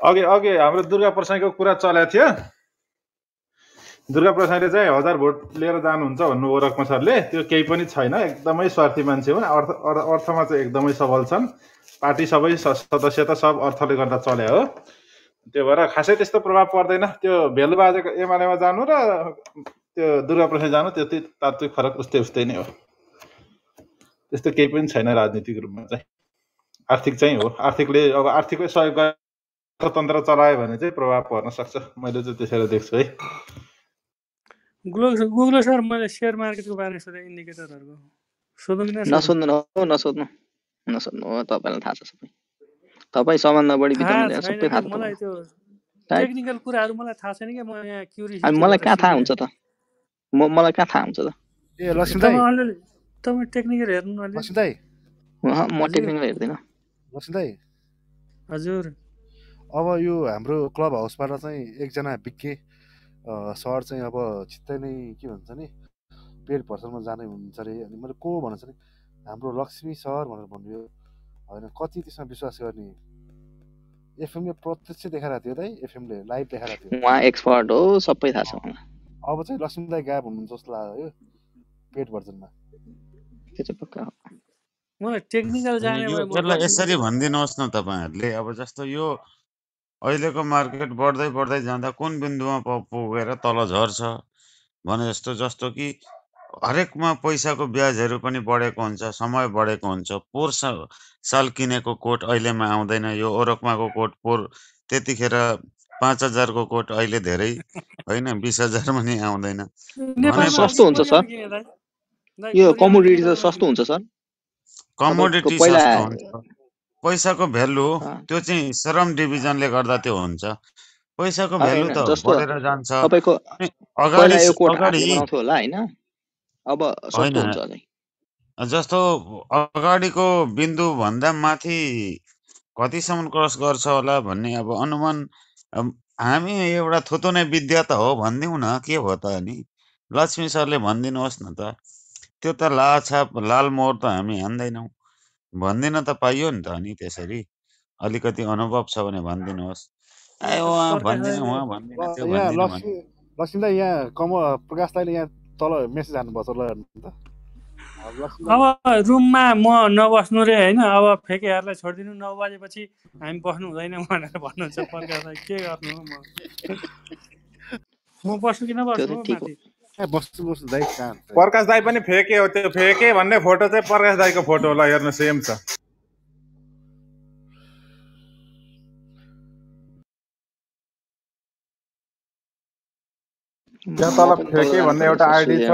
अघि अघि हाम्रो दुर्गा प्रसाईको कुरा चलेको थियो दुर्गा प्रसाईले चाहिँ हजार भोट लिएर जानुहुन्छ भन्नु ओरकमा सरले त्यो केही पनि छैन। एकदमै स्वार्थी मान्छे हुन्। अर्थ अर- अर्थमा चाहिँ एकदमै सबल छन्। पार्टी सबै सदस्य त सब अर्थले गर्दा चले हो। त्यो भएर खासै त्यस्तो प्रभाव पर्दैन। त्यो भेलु बाजेको एमालेमा जानु र त्यो दुर्गा प्रसाद जानु त्यति तात्विक फरक उस्तै उस्तै नै हो। त्यस्तो केही पनि छैन राजनीतिक रूपमा चाहिँ। आर्थिक चाहिँ हो। आर्थिकले अब आर्थिकै सहयोग अर्थतन्त्र चलायो भने चाहिँ प्रभाव पर्न सक्छ। मैले चाहिँ त्यसरी देख्छु है। गुगल गुगल सर मैले सेयर मार्केटको बारेमा सोधेँ इन्डिकेटरहरूको सोधौँ कि नसोधौँ नसोध्नु नसोध्नु नसोध्नु। हो तपाईँलाई थाहा छ सबै। तपाईँ सबभन्दा बढी सबै थाहा मलाई त्यो टेक्निकल कुराहरू मलाई थाहा छैन कि म यहाँ अनि क्युरिसिटीबाट मलाई कहाँ थाहा हुन्छ त? म मलाई कहाँ थाहा हुन्छ त? ए लक्ष्मी दाई। तपाईँ टेक्निकल हेर्नु न लक्ष्मी दाई। अहँ, म टेक्निकल हेर्दिनँ। लक्ष्मी दाई। हजुर। अब यो हाम्रो क्लब हाउसबाट चाहिँ एकजना बिके सर चाहिँ अब छिट्टै नै के भन्छ नि पेड भर्सनमा जाने हुनुहुन्छ अरे। अनि मैले को भनेको छ नि हाम्रो लक्ष्मी सर भनेर भन्नुभयो। होइन कति त्यसमा विश्वास गर्ने? एफएमले प्रत्यक्ष देखाएको थियो दाइ एफएमले लाइभ देखाएको थियो। उहाँ एक्सपर्ट हो सबै थाहा छ अब चाहिँ लक्ष्मी दाई गायब हुनुहुन्छ जस्तो लाग्यो पेड भर्जनमा। त्यो चाहिँ पक्का हो। मलाई टेक्निकल जाने यसरी भनिदिनुहोस् न तपाईँहरूले अब जस्तो यो अहिलेको मार्केट बढ्दै बढ्दै जाँदा कुन बिन्दुमा प- पुगेर तल झर्छ? भने जस्तो जस्तो कि हरेकमा पैसाको ब्याजहरू पनि बढेको हुन्छ समय बढेको हुन्छ। पोहोर साल साल किनेको कोट अहिलेमा आउँदैन। यो ओरकमाको कोट पोहोर त्यतिखेर पाँच हजारको कोट अहिले धेरै होइन? बिस हजारमा नि आउँदैन। सस्तो हुन्छ सर। यो कमोडिटी सस्तो हुन्छ सर। कमोडिटी सस्तो हुन्छ। पैसाको भ्यालु अँ, त्यो चाहिँ श्रम डिभिजनले गर्दा त्यो हुन्छ। पैसाको भ्यालु होइन त जस्तो बढेर जान्छ। तपाईँको अनि पहिला अगाडि यो कोट अगाडि हातले बनाउँथ्यो होला होइन? अब सस्तो होइन। हुन्छ अझै। जस्तो अगाडिको बिन्दु भन्दा माथि कतिसम्म क्रस गर्छ होला भन्ने अब अनुमान हामी एउटा थुतुने विद्या त हो भनिदिउँ न के भयो त अनि? लक्ष्मी सरले भनिदिनुहोस् न त। त्यो त लाछाप लाल मोहर त हामी हान्दैनौँ। भनिदिन त पाइयो नि त अनि त्यसरी। अलिकति अनुभव छ भने भनिदिनुहोस्। ए उहाँ भन्दिनँ उहाँ भन्दिनँ ल त्यो यहाँ भन्दिनँ लक्ष्मी लक्ष्मी दाई यहाँ कम प्रकाश यहाँ तल मेसेज हान्नुभएको छ ल हेर्नु त। अब लक्ष्मी दाई। अब रुममा म नबस्नु रे होइन अब फेकेहरूलाई छोडिदिनु नौ बजेपछि हामी बस्नु हुँदैन भनेर भन्नुहुन्छ प्रकाश दाइ के गर्नु हो म? म बस्नु कि त्यो नबस्नु हो ठिक हो। माथि? प्रकाश दाई पनि फेके हो त्यो फेके भन्ने फोटो चाहिँ प्रकाश दाईको फोटो होला हेर्नु सेम छ। त्यहाँ तल फेके भन्ने एउटा आइडी छ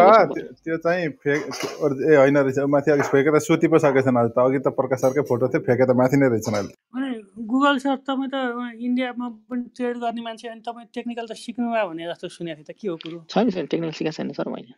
त्यो चाहिँ फेक ए होइन रहेछ माथि अघि फेके त सुति पो सकेछन् अहिले त अघि त प्रकाश सरकै फोटो थियो फेके त माथि नै रहेछन् अहिले। अनि गुगल सर तपाईँ त इन्डियामा पनि ट्रेड गर्ने मान्छे अनि तपाईँ टेक्निकल त सिक्नुभयो भने जस्तो सुनेको थिएँ त के हो कुरो? छैन छैन टेक्निकल सिकाएको छैन सर मैले।